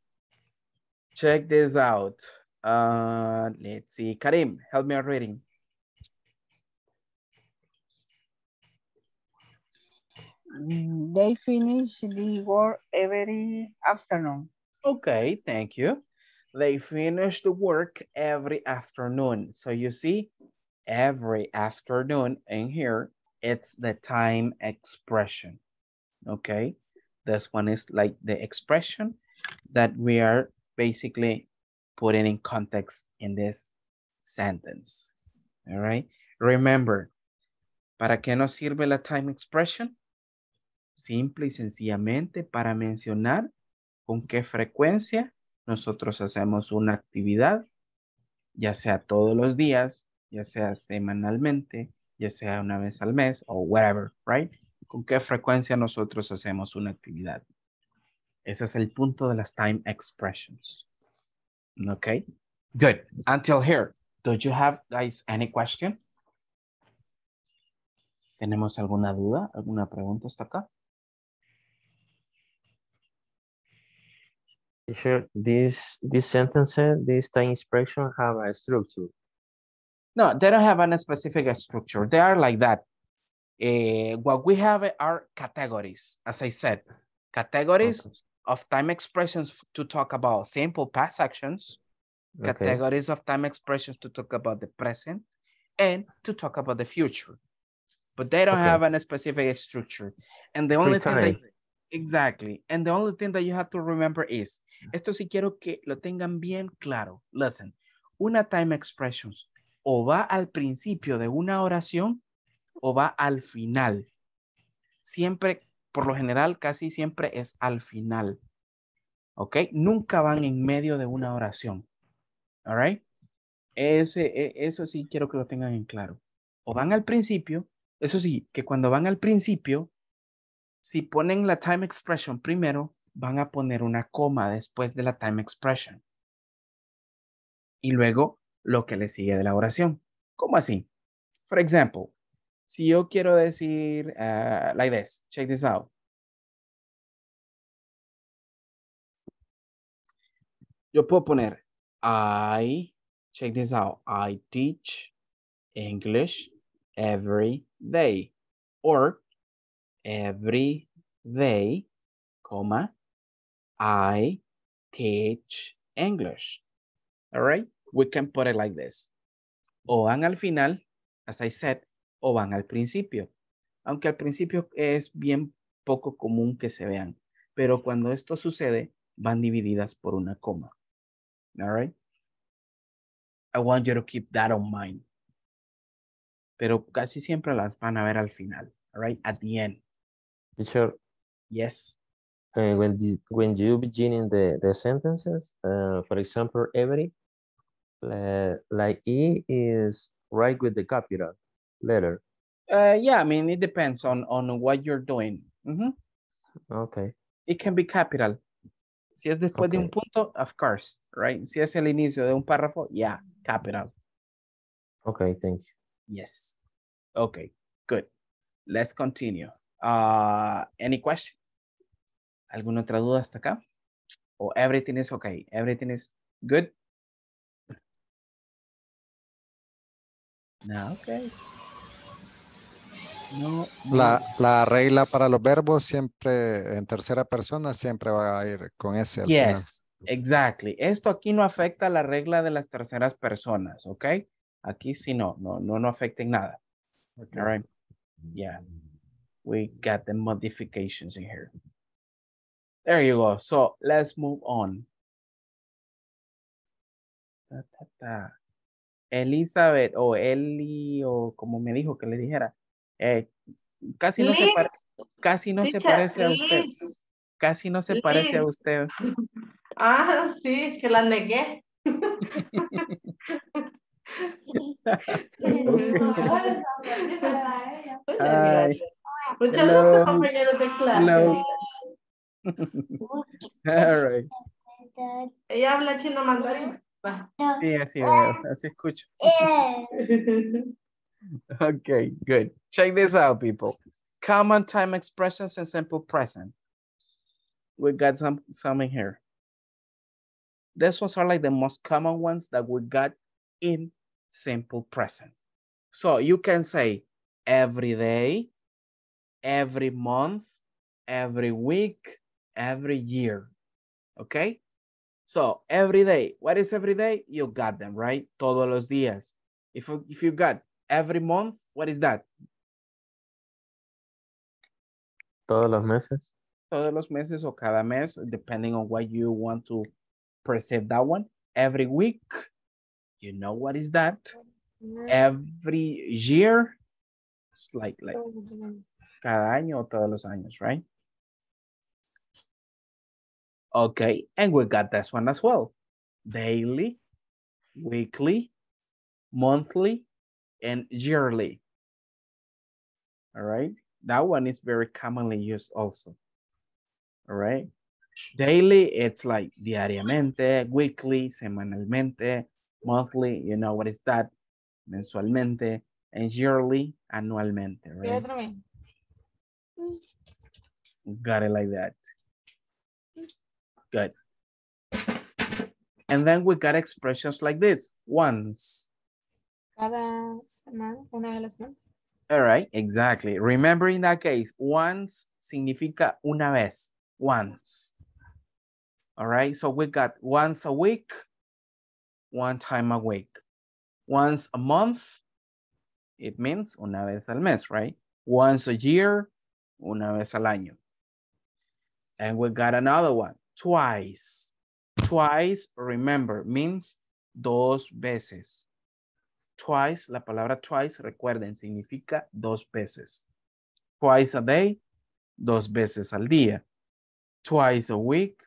Check this out. Uh, let's see. Karim, help me out reading. They finish the work every afternoon. Okay, thank you. They finish the work every afternoon. So you see, every afternoon in here, it's the time expression. Okay, this one is like the expression that we are basically putting in context in this sentence. All right, remember, ¿para qué nos sirve la time expression? Simple y sencillamente para mencionar con qué frecuencia nosotros hacemos una actividad, ya sea todos los días, ya sea semanalmente, ya sea una vez al mes o whatever, right? Con qué frecuencia nosotros hacemos una actividad. Ese es el punto de las time expressions. Okay, good. Until here, do you have guys any question? ¿Tenemos alguna duda, alguna pregunta hasta acá? Teacher, this this sentence, this time expression have a structure. No, they don't have any specific structure. They are like that. Eh, what we have are categories, as I said, categories of time expressions to talk about simple past actions, Okay. categories of time expressions to talk about the present, and to talk about the future. But they don't Okay. have any specific structure. And the Free only thing that, exactly. And the only thing that you have to remember is, esto sí quiero que lo tengan bien claro. Listen, una time expressions o va al principio de una oración o va al final. Siempre, por lo general, casi siempre es al final. ¿Ok? Nunca van en medio de una oración. All right? Ese, e- eso sí quiero que lo tengan en claro. O van al principio, eso sí, que cuando van al principio, si ponen la time expression primero, van a poner una coma después de la time expression. Y luego lo que le sigue de la oración. ¿Cómo así? For example, si yo quiero decir, uh, like this, check this out. Yo puedo poner, I, check this out, I teach English every day. Or every day, comma, I teach English. All right? We can put it like this. O van al final, as I said, o van al principio. Aunque al principio es bien poco común que se vean. Pero cuando esto sucede, van divididas por una coma. All right? I want you to keep that on mind. Pero casi siempre las van a ver al final. All right? At the end. Teacher, Yes. Uh, when the, when you beginning the the sentences, uh, for example, every, uh, like E is right with the capital letter. Uh, yeah, I mean, it depends on, on what you're doing. Mhm. Okay. It can be capital. Si es después de un punto, of course, right? Si es el inicio de un párrafo, yeah, capital. Okay, thank you. Yes. Okay, good. Let's continue. Uh, any question? ¿Alguna otra duda hasta acá? Or everything is okay? Everything is good? No, okay. No, La, no. la regla para los verbos siempre en tercera persona siempre va a ir con ese al final. Yes, exactly. Esto aquí no afecta la regla de las terceras personas, ¿ok? Aquí sí no, no, no, no afecta en nada. All right. Yeah. We got the modifications in here. There you go. So let's move on. Ta, ta, ta. Elizabeth o Eli o como me dijo que le dijera, eh, casi no se Liz. casi no se parece a usted. Liz. Casi no se parece a Liz. usted. <laughs> Ah, sí, que la negué. <laughs> Muchas gracias, compañeros de clase. hello. <laughs> All right. Ella habla chino mandarín. Va. Sí, así eh, veo, así escucho. Eh. <laughs> Okay, good. Check this out, people. Common time expressions and simple present. We got some some in here. These ones are like the most common ones that we got in simple present. So you can say every day, every month, every week, every year. Okay? So every day, what is every day? You got them, right? Todos los días. If, you- if you got every month, what is that? Todos los meses. Todos los meses o cada mes, depending on what you want to perceive that one. Every week, you know what is that? Every year, it's like, like cada año o todos los años, right? Okay, and we got this one as well. Daily, weekly, monthly, and yearly. All right, that one is very commonly used also. All right, daily, it's like diariamente, weekly, semanalmente, monthly, you know what is that? Mensualmente, and yearly, anualmente, right? Got it like that. Good. And then we got expressions like this. Once. Cada semana, una vez a la semana. All right, exactly. Remember in that case, once significa una vez. Once. All right, so we got once a week, one time a week. Once a month, it means una vez al mes, right? Once a year, una vez al año. And we got another one, twice. Twice, remember, means dos veces. Twice, la palabra twice, recuerden, significa dos veces. Twice a day, dos veces al día. Twice a week,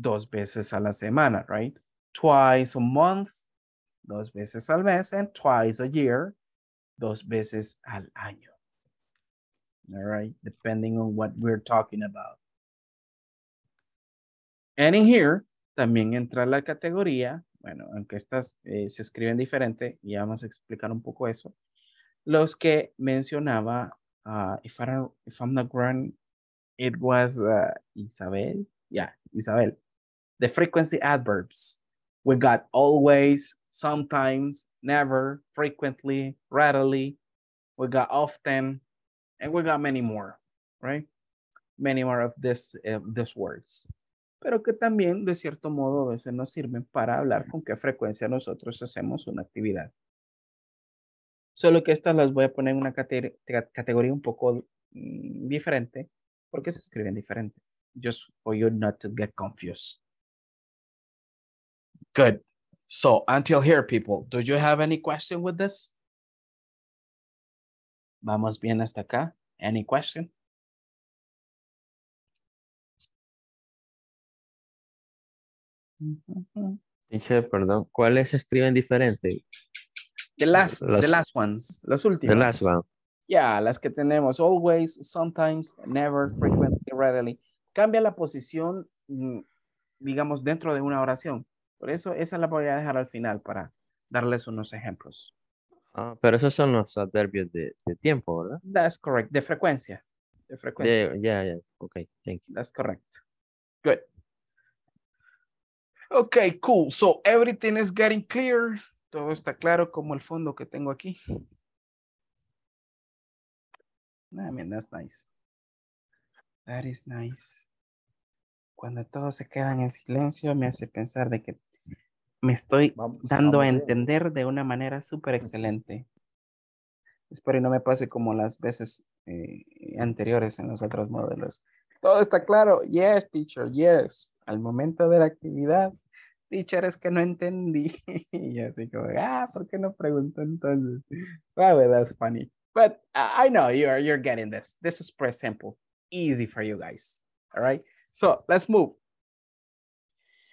dos veces a la semana, right? Twice a month, dos veces al mes, and twice a year, dos veces al año. All right, depending on what we're talking about. And in here también entra la categoría, bueno, aunque estas eh, se escriben diferente, y vamos a explicar un poco eso. Los que mencionaba, ah, if, I if I'm not wrong, it was uh, Isabel. Yeah, Isabel. The frequency adverbs. We got always, sometimes, never, frequently, readily. We got often, and we got many more, right? Many more of this, uh, these words. Pero que también, de cierto modo, a veces nos sirven para hablar con qué frecuencia nosotros hacemos una actividad. Solo que estas las voy a poner en una cate- ca- categoría un poco mm, diferente, porque se escriben diferente. Just for you not to get confused. Good. So until here, people, do you have any question with this? Vamos bien hasta acá. Any question? Teacher, perdón, ¿cuáles se escriben diferente? The last, Las- the last ones, las The últimas. last one. Yeah, las que tenemos. Always, sometimes, never, frequently, rarely. Cambia la posición, mm, digamos, dentro de una oración. Por eso, esa la voy a dejar al final para darles unos ejemplos. Ah, pero esos son los adverbios de, de tiempo, ¿verdad? That's correct. De frecuencia. De frecuencia. De- Ya, ya, ok, thank you. That's correct. Good. Okay, cool. So everything is getting clear. Todo está claro como el fondo que tengo aquí. I mean, that's nice. That is nice. Cuando todos se quedan en silencio, me hace pensar de que me estoy dando a bien. entender de una manera súper excelente. Espero y no me pase como las veces eh, anteriores en los otros modelos. Todo está claro. Yes, teacher, yes. Al momento de la actividad, teacher, es que no entendí. <laughs> y así como, ah, ¿por qué no preguntó entonces? Well, that's funny. But I I know you're you're getting this. This is pretty simple. Easy for you guys. All right. So let's move.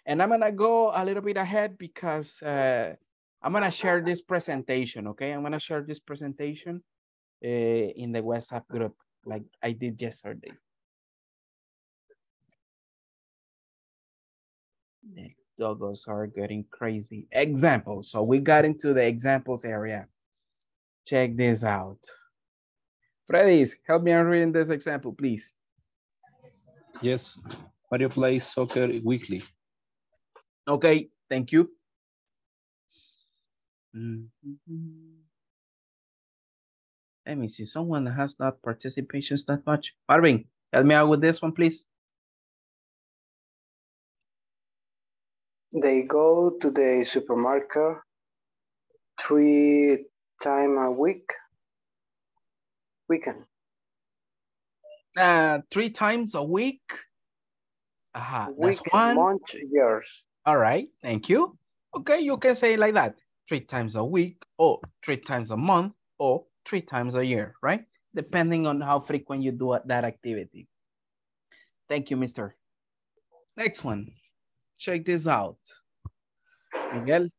And I'm gonna go a little bit ahead because uh, I'm gonna share this presentation, okay? I'm gonna share this presentation uh, in the WhatsApp group like I did yesterday. The doggos are getting crazy. Examples. So we got into the examples area. Check this out. Freddy's, help me out reading this example, please. Yes, Mario plays soccer weekly. Okay, thank you. Mhm. Let me see, someone has not participations that much. Marvin, help me out with this one, please. They go to the supermarket three times a week. Weekend. Uh, three times a week. Aha, that's Week, one. month, years. All right, thank you. Okay, you can say like that. Three times a week, or three times a month, or three times a year, right? Depending on how frequent you do that activity. Thank you, mister. Next one. Check this out. Miguel.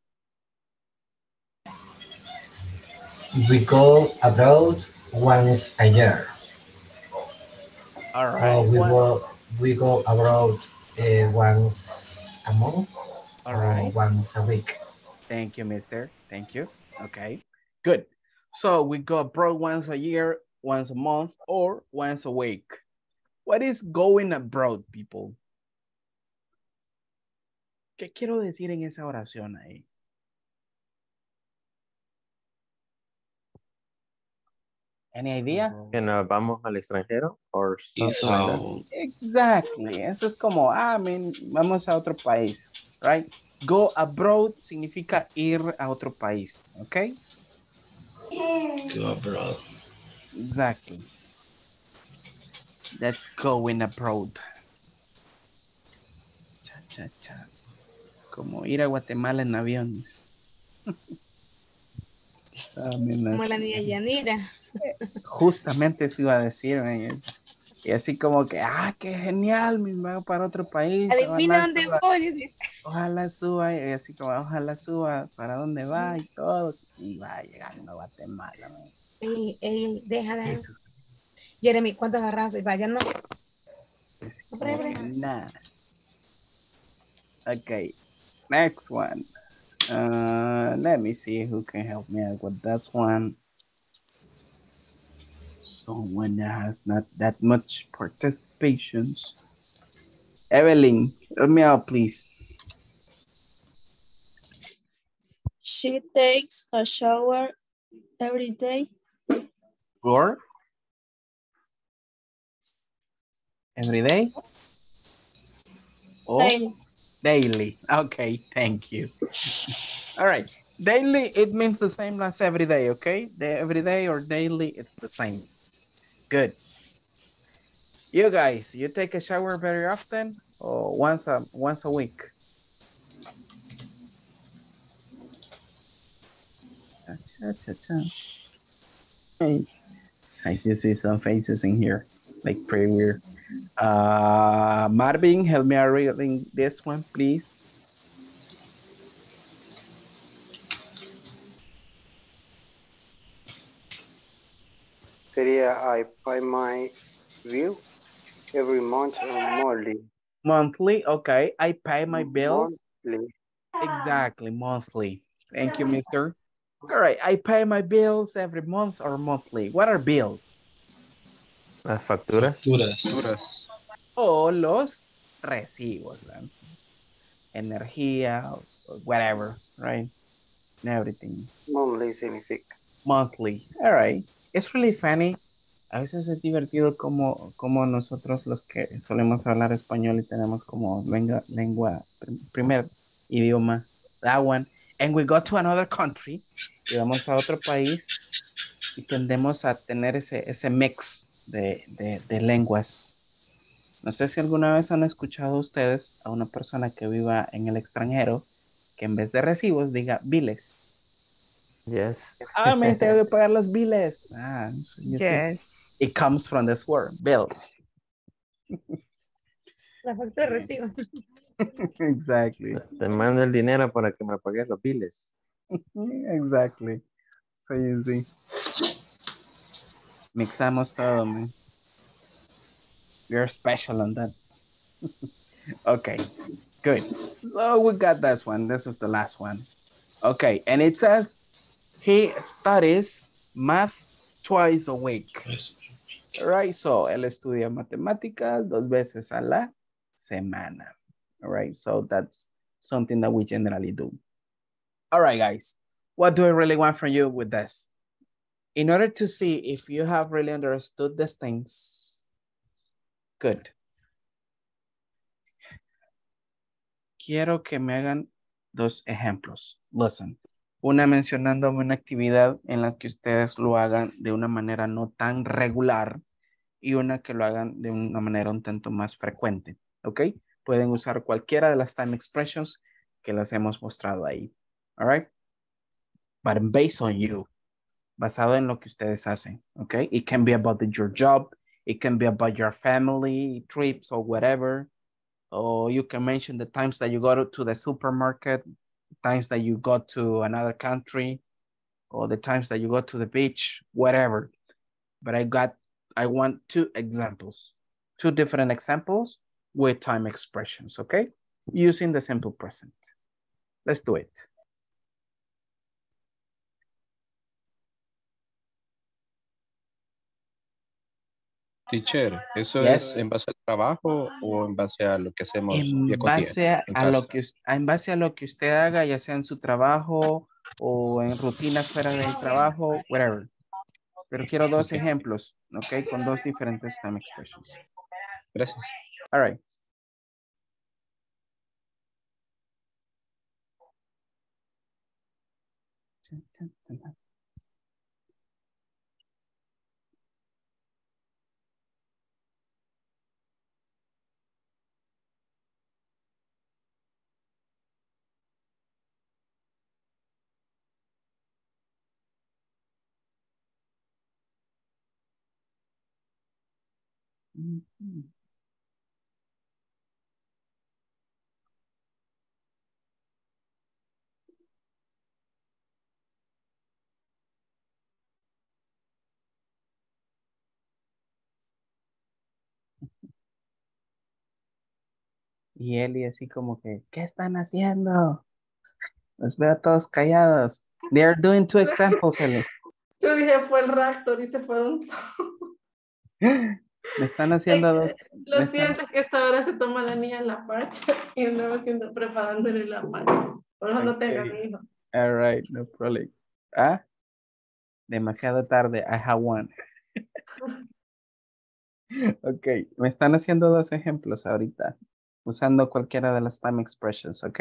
We go abroad once a year. All right. Right. we go we go abroad uh, once a month All right. once a week. Thank you, mister. Thank you. Okay, good. So we go abroad once a year, once a month, or once a week. What is going abroad, people? ¿Qué quiero decir en esa oración ahí? Any idea? Que nos vamos al extranjero or that. Exactly. Eso es como, ah, men, vamos a otro país, right? Go abroad significa ir a otro país, ¿ok? Go abroad. Exactly. Let's go in abroad. Cha, cha, cha. Como ir a Guatemala en avión. <laughs> Ah, Como la niña Yanira. Justamente eso iba a decir. men. Y así como que, ah, qué genial, me voy para otro país. Adivina ojalá dónde suba- voy. Ojalá suba, y así como, ojalá suba para dónde va y todo. Y va llegando a Guatemala. Ey, ey, deja de. Eso es- Jeremy, ¿cuántos garrazos? Vaya, no. es nada. Okay, next one. Uh, let me see who can help me out with this one. Someone that has not that much participations. Evelyn, help me out, please. She takes a shower every day. Or every day? Oh. Daily. Daily. Okay, thank you. All right. Daily, it means the same as every day, okay? The every day or daily, it's the same. Good. You guys, you take a shower very often or once a once a week? Cha, cha, cha, cha. Hey, I do see some faces in here, like pretty weird. Uh, Marvin, help me out reading this one, please. Sería I pay my bill every month or monthly. Monthly, okay. I pay my bills. Monthly. Exactly, monthly. Thank you, mister. All right, I pay my bills every month or monthly. What are bills? Las facturas. Facturas. O los recibos, ¿verdad? Energía, whatever, right? And everything. Monthly significa. Monthly. All right. It's really funny. A veces es divertido como, como nosotros los que solemos hablar español y tenemos como lengua, lengua prim- primer idioma, that one, and we go to another country y vamos a otro país y tendemos a tener ese, ese mix de, de, de lenguas, No sé si alguna vez han escuchado ustedes a una persona que viva en el extranjero que en vez de recibos diga biles. Yes. Ah, me tengo que pagar los biles. Ah, Yes. It comes from this word, bills. La factura de recibo. <laughs> exactly. Te mando el dinero para que me pagues los biles. <laughs> Exactly. So you see. Mixamos todo, man. You're special on that. <laughs> okay, good. So we got this one. This is the last one. Okay, and it says he studies math twice a week. Right, so él estudia matemáticas dos veces a la semana. All right, so that's something that we generally do. All right, guys, what do I really want from you with this? In order to see if you have really understood these things, good. Quiero que me hagan dos ejemplos. Listen, una mencionándome una actividad en la que ustedes lo hagan de una manera no tan regular y una que lo hagan de una manera un tanto más frecuente, ¿ok? Pueden usar cualquiera de las time expressions que las hemos mostrado ahí, all right? But based on you, basado en lo que ustedes hacen, okay? It can be about the- your job, it can be about your family trips or whatever, or you can mention the times that you go to, to the supermarket, times that you go to another country, or the times that you go to the beach, whatever. But I got, I want two examples, two different examples with time expressions, okay? Using the simple present. Let's do it. Teacher, ¿eso Yes. es en base al trabajo o en base a lo que hacemos En día con día, base a, en a lo que, en base a lo que usted haga, ya sea en su trabajo o en rutinas fuera del trabajo, whatever. Pero quiero dos ejemplos, ¿ok? Con dos diferentes time expressions. Gracias. All right. Y Eli así como que, ¿qué están haciendo? Los veo todos callados. They are doing two examples, Eli. <laughs> Yo dije, fue el raptor y se fueron. <laughs> Me están haciendo dos. Lo están- siento, es que esta hora se toma la niña en la parcha <laughs> y andaba haciendo, preparándole la parcha. Por eso no tengo a mi hijo. All right, no problem. Ah, demasiado tarde. I have one. <laughs> Ok, me están haciendo dos ejemplos ahorita, usando cualquiera de las time expressions, ok?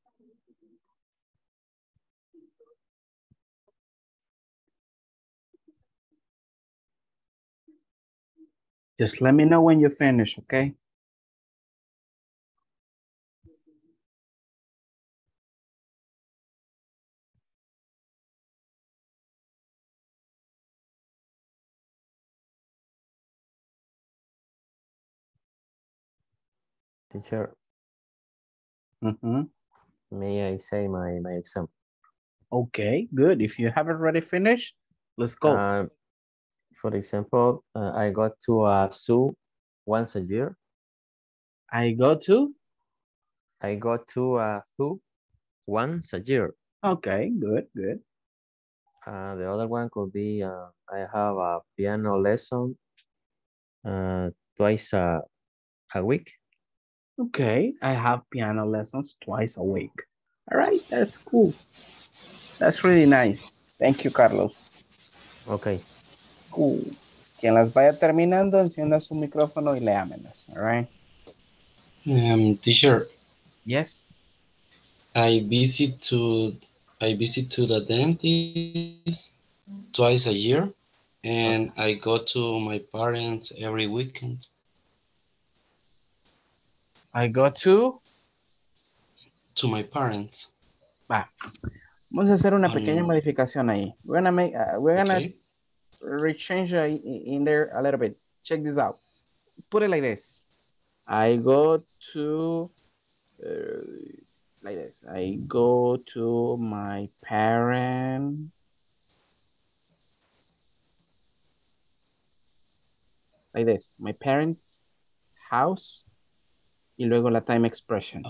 Just let me know when you finish, okay? Teacher, Mhm. may I say my, my example? Okay, good. If you have already finished, let's go. Uh, for example, uh, I go to a zoo once a year. I go to I go to a zoo once a year. Okay, good, good. Uh, the other one could be uh, I have a piano lesson uh, twice a, a week. Okay, I have piano lessons twice a week. All right, that's cool. That's really nice. Thank you, Carlos. Okay. Cool. Quien las vaya terminando, encienda su micrófono y léamelas. All right. Um, teacher, Yes. I visit to I visit to the dentist twice a year, and I go to my parents every weekend. I go to. To my parents. Va. Vamos a hacer una Um, pequeña modificación ahí. We're gonna make. Uh, we're gonna Okay. Rechange in there a little bit. Check this out. Put it like this. I go to. uh, like this. I go to my parent. Like this. My parents' house. Y luego la time expression.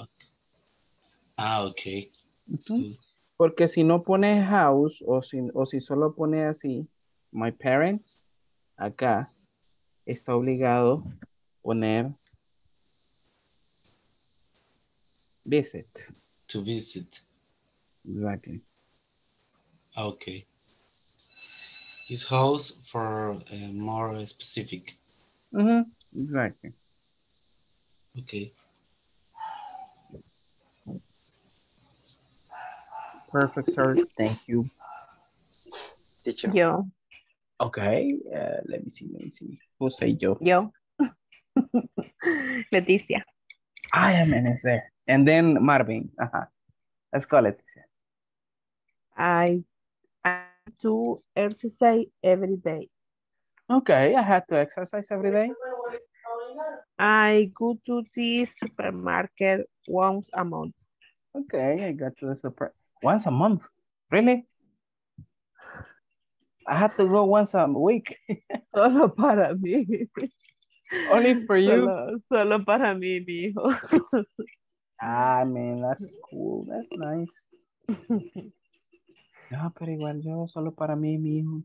Ah, okay. Ujú. Porque si no pone house o si, o si solo pone así, my parents, acá, está obligado poner visit. To visit. Exactly. Okay. His house for uh, more specific. Mhm, Exactly. Okay. Perfect, sir. Thank you. Teacher. Yo, Okay, uh, let me see, let me see. Who say yo? yo. <laughs> Leticia. I am there. And then Marvin. Ajá. Let's call it. I, I do exercise every day. Okay, I had to exercise every day. I go to the supermarket once a month. Okay, I got to the super once a month. Really? I had to go once a week. <laughs> Solo para mí. Only for you? Solo, solo para mí, mi hijo. Ah, man, that's cool. That's nice. <laughs> No, pero igual yo solo para mí, mi hijo.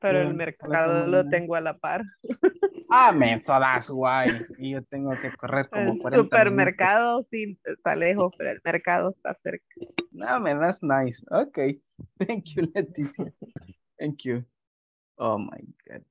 Pero el mercado lo tengo a la par. <laughs> Ah, man, so that's why. Y yo tengo que correr como El 40 supermercado sí está lejos, pero el mercado está cerca. minutos. No, man, that's nice. Okay. <laughs> Thank you, Leticia. Thank you. Oh my God.